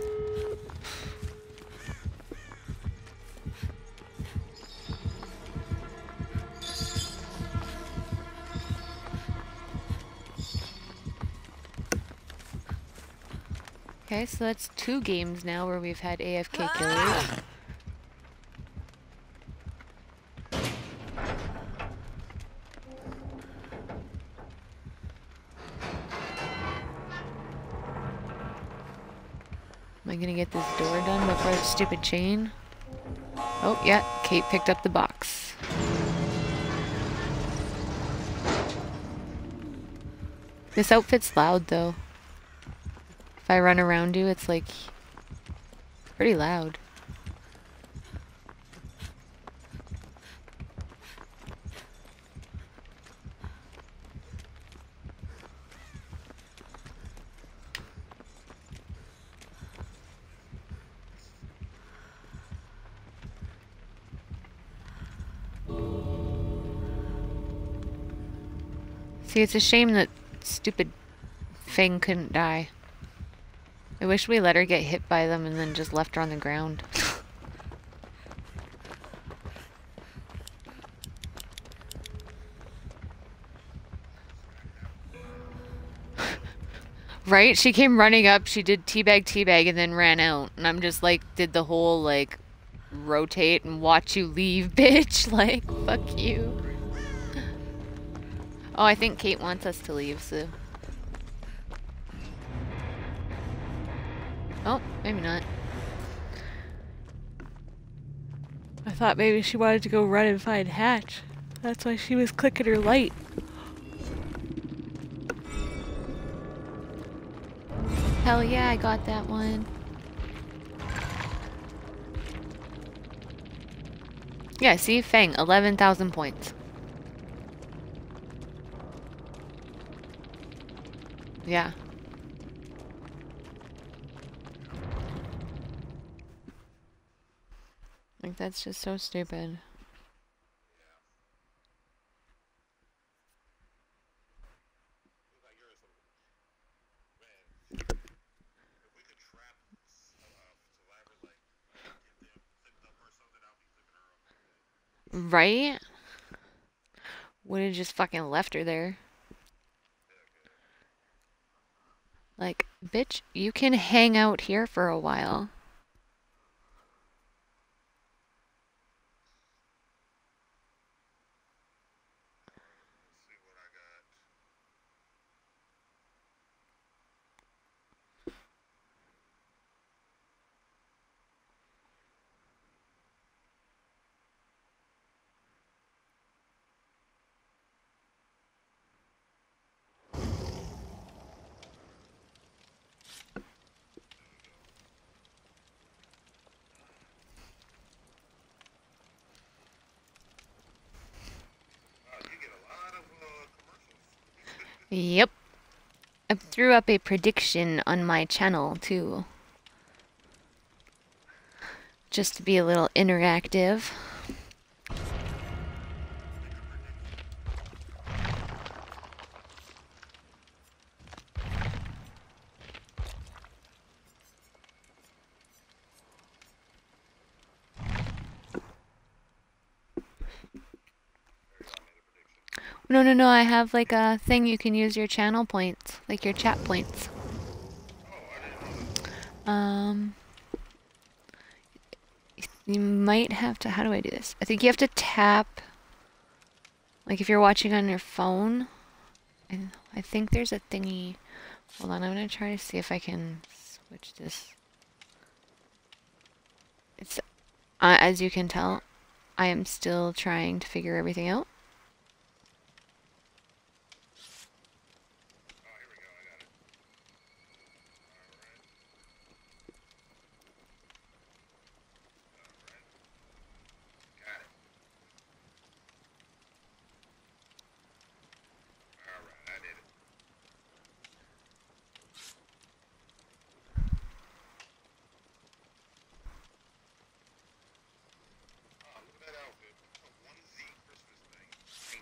So that's two games now where we've had AFK ah! killers. Am I gonna get this door done before the stupid chain? Oh, yeah, Kate picked up the box. This outfit's loud, though. If I run around you, it's like pretty loud. See, it's a shame that stupid Fang couldn't die. I wish we let her get hit by them and then just left her on the ground. <laughs> right? She came running up, she did teabag, teabag, and then ran out. And I'm just like, did the whole, like, rotate and watch you leave, <laughs> bitch. Like, fuck you. Oh, I think Kate wants us to leave, so... maybe not. I thought maybe she wanted to go run and find Hatch. That's why she was clicking her light. Hell yeah, I got that one. Yeah, see? Fang, 11,000 points. Yeah. Like, that's just so stupid. Right? Would have just fucking left her there. Like, bitch, you can hang out here for a while. Yep. I threw up a prediction on my channel too. Just to be a little interactive. No, I have like a thing you can use your channel points, like your chat points. Um, you might have to, how do I do this? I think you have to tap, like if you're watching on your phone, and I think there's a thingy. Hold on, I'm gonna try to see if I can switch this. It's, uh, as you can tell, I am still trying to figure everything out.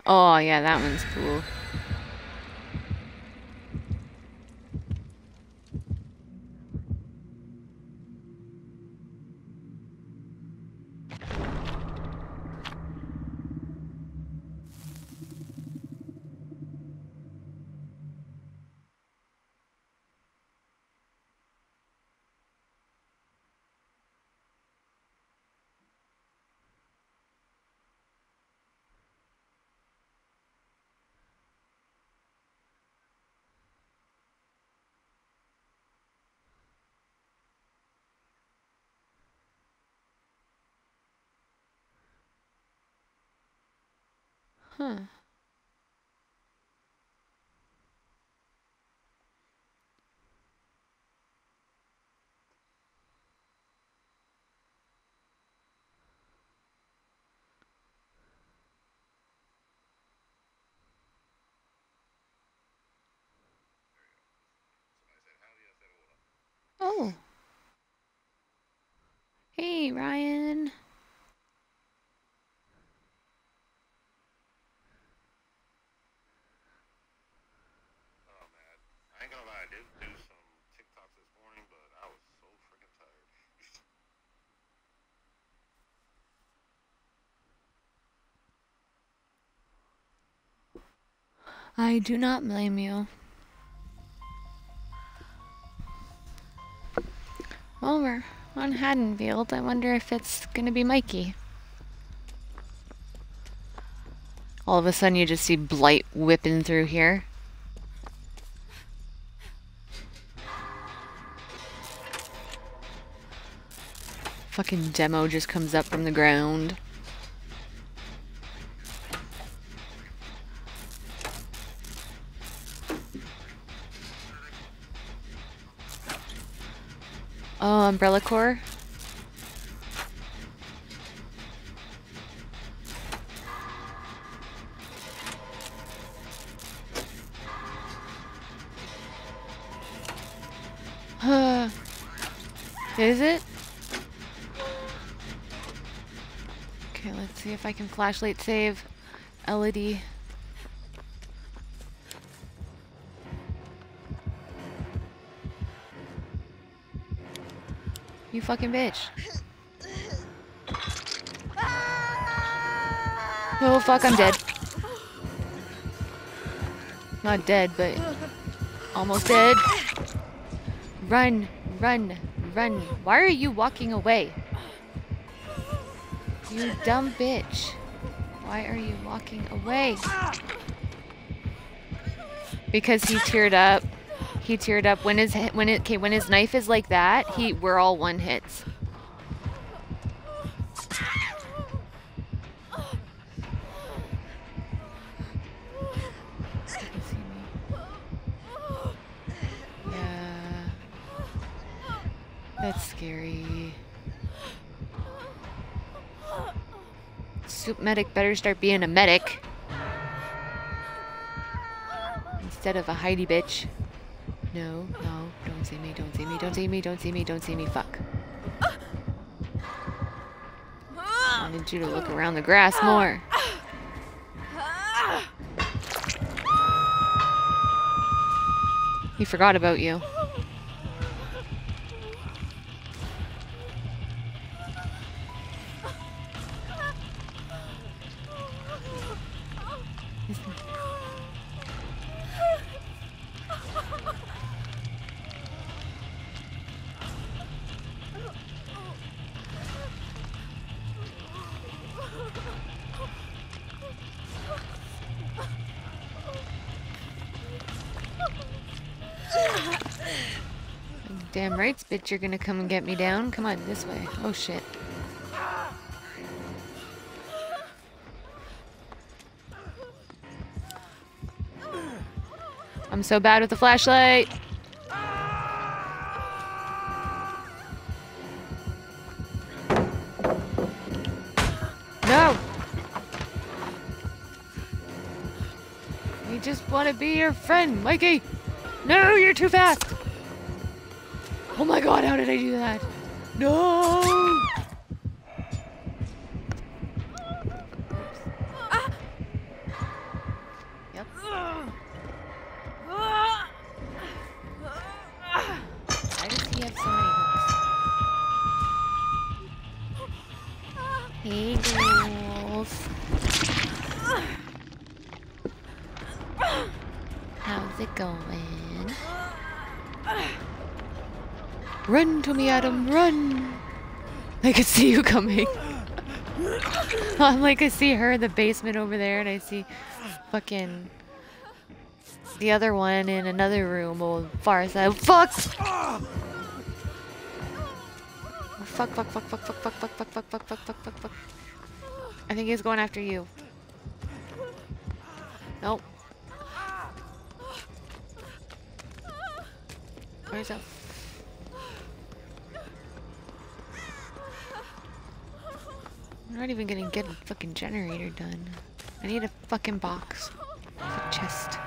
Oh, yeah, that one's cool. Huh. Oh. Hey, Ryan. Oh man, I ain't gonna lie, I did do some TikToks this morning, but I was so freaking tired. I do not blame you. Well, we're on Haddonfield. I wonder if it's gonna be Mikey. All of a sudden, you just see Blight whipping through here. Fucking demo just comes up from the ground. Oh, Umbrella. Uh, <sighs> Is it? Okay, let's see if I can flashlight save Elodie. You fucking bitch. Oh fuck, I'm dead. Not dead, but almost dead. Run, run, run. Why are you walking away? You dumb bitch. Why are you walking away? Because he tiered up. He tiered up when his when it okay when his knife is like that. He we're all one hits. Yeah. That's scary. Soup medic better start being a medic. Instead of a Heidi bitch. No, no, don't see me, don't see me, don't see me, don't see me, don't see me, fuck. I wanted you to look around the grass more. He forgot about you. Bitch, you're gonna come and get me down. Come on, this way. Oh shit. I'm so bad with the flashlight. No! We just want to be your friend, Mikey! No, you're too fast! Oh my god, how did I do that? No! Run to me, Adam, run! I can see you coming. I'm like, I see her in the basement over there, and I see fucking the other one in another room the far side. Fuck! Fuck, fuck, fuck, fuck, fuck, fuck, fuck, fuck, fuck, fuck, fuck, fuck, fuck, fuck, fuck. I think he's going after you. Nope. Where's that? I'm not even gonna get a fucking generator done. I need a fucking box. A chest.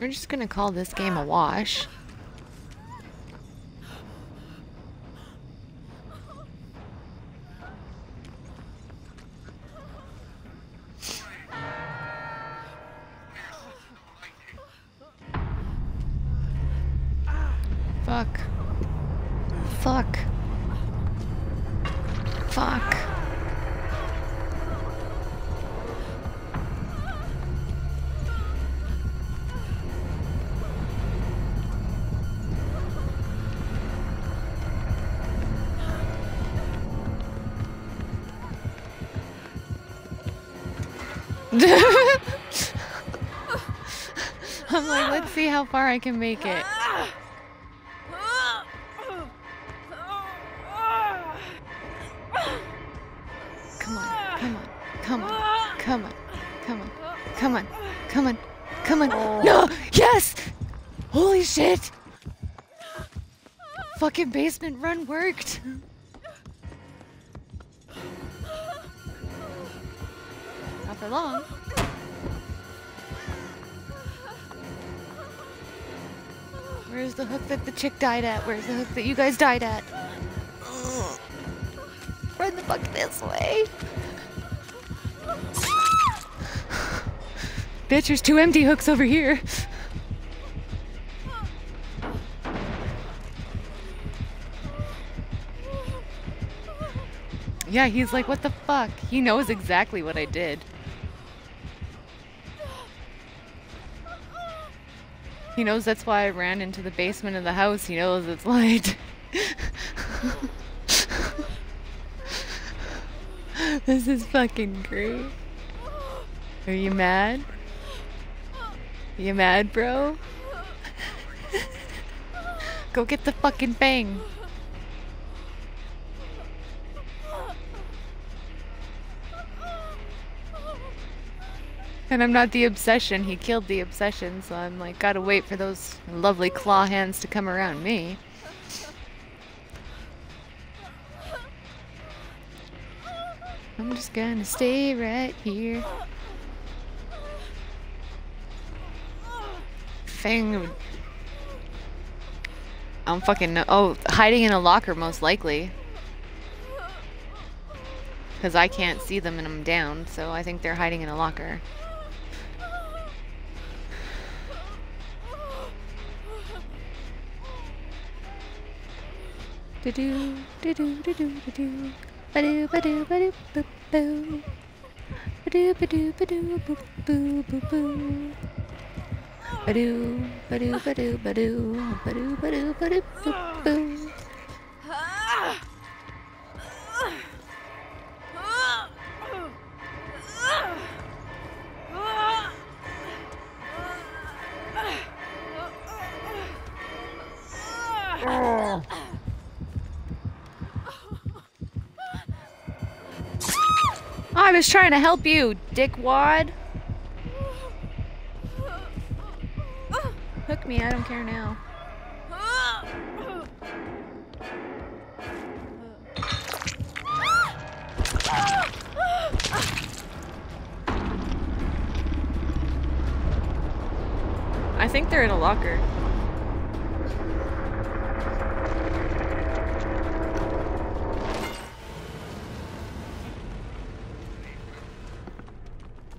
We're just gonna call this game a wash. How far I can make it. Come on, come on, come on, come on, come on, come on, come on, come on. Oh. No! Yes! Holy shit! Fucking basement run worked! That the chick died at? Where's the hook that you guys died at? Ugh. Run the fuck this way. <sighs> Bitch, there's two empty hooks over here. Yeah, he's like, what the fuck? He knows exactly what I did. He knows that's why I ran into the basement of the house. He knows it's light. <laughs> this is fucking great. Are you mad? You mad, bro? <laughs> Go get the fucking bang. And I'm not the obsession. He killed the obsession, so I'm like, gotta wait for those lovely claw hands to come around me. I'm just gonna stay right here. Fang. I'm fucking no- oh, hiding in a locker most likely. Because I can't see them and I'm down, so I think they're hiding in a locker. Do-do, do-do, do-do, do-do. Ba-do, ba-do, ba-do, boop, boo. Ba-do, ba-do, ba-do, boop, boo, boo, boo. Ba-do, ba-do, ba-do, ba-do. Ba-do, ba-do, ba-do, boop, boo. Was trying to help you, dickwad. Hook me, I don't care now. I think they're in a locker.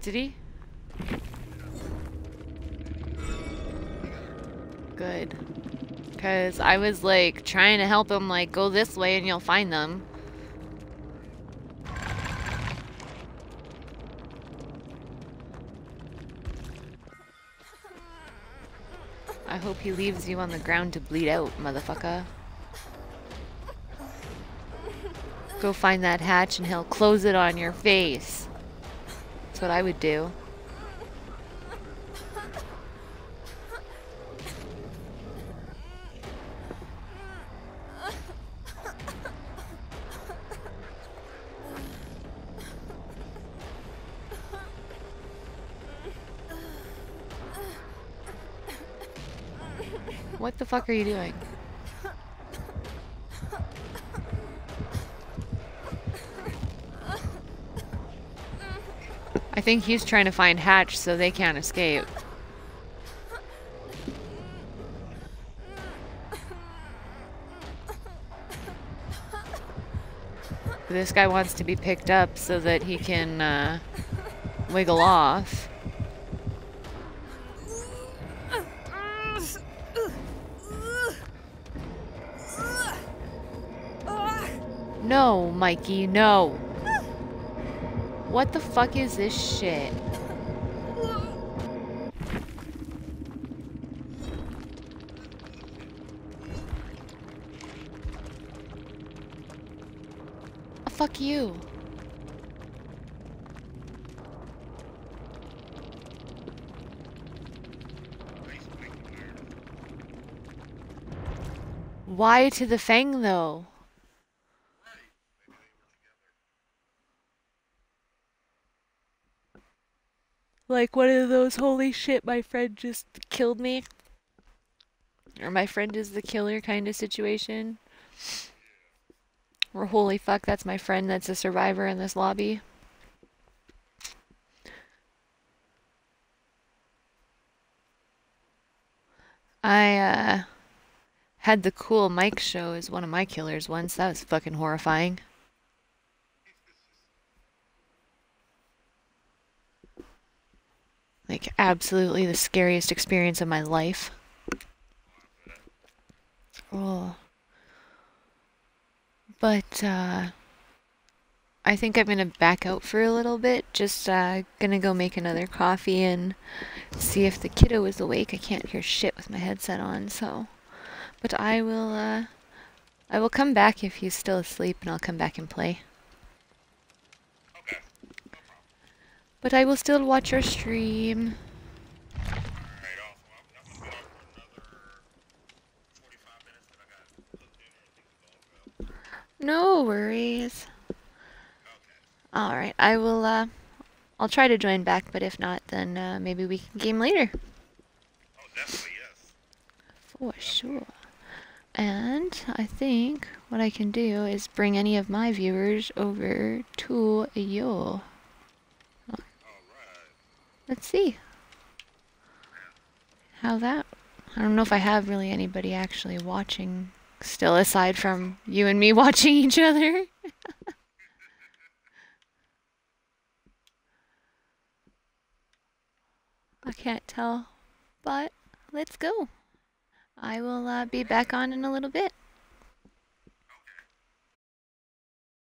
Did he? Good. Because I was like trying to help him, like, go this way and you'll find them. I hope he leaves you on the ground to bleed out, motherfucker. Go find that hatch and he'll close it on your face. That's what I would do. What the fuck are you doing? Think he's trying to find Hatch so they can't escape. This guy wants to be picked up so that he can uh, wiggle off. No, Mikey, no. What the fuck is this shit? Oh, fuck you. Why to the Fang though? Like one of those holy shit, my friend just killed me. Or my friend is the killer kind of situation. Or holy fuck, that's my friend that's a survivor in this lobby. I uh had the cool Mike show as one of my killers once. That was fucking horrifying. Like, absolutely the scariest experience of my life. Oh. But, uh, I think I'm gonna back out for a little bit. Just, uh, gonna go make another coffee and see if the kiddo is awake. I can't hear shit with my headset on, so. But I will, uh, I will come back if he's still asleep and I'll come back and play. Okay. No problem. But I will still watch your stream. Alright, awesome. I'm, I'm gonna be on for another 45 minutes, then I gotta cook dinner and take the dog out. No worries. Okay. Alright, I will, uh, I'll try to join back, but if not, then, uh, maybe we can game later. Oh, definitely, yes. For sure. And I think what I can do is bring any of my viewers over to you. Let's see how that. I don't know if I have really anybody actually watching still, aside from you and me <laughs> watching each other. <laughs> I can't tell, but let's go. I will uh, be back on in a little bit.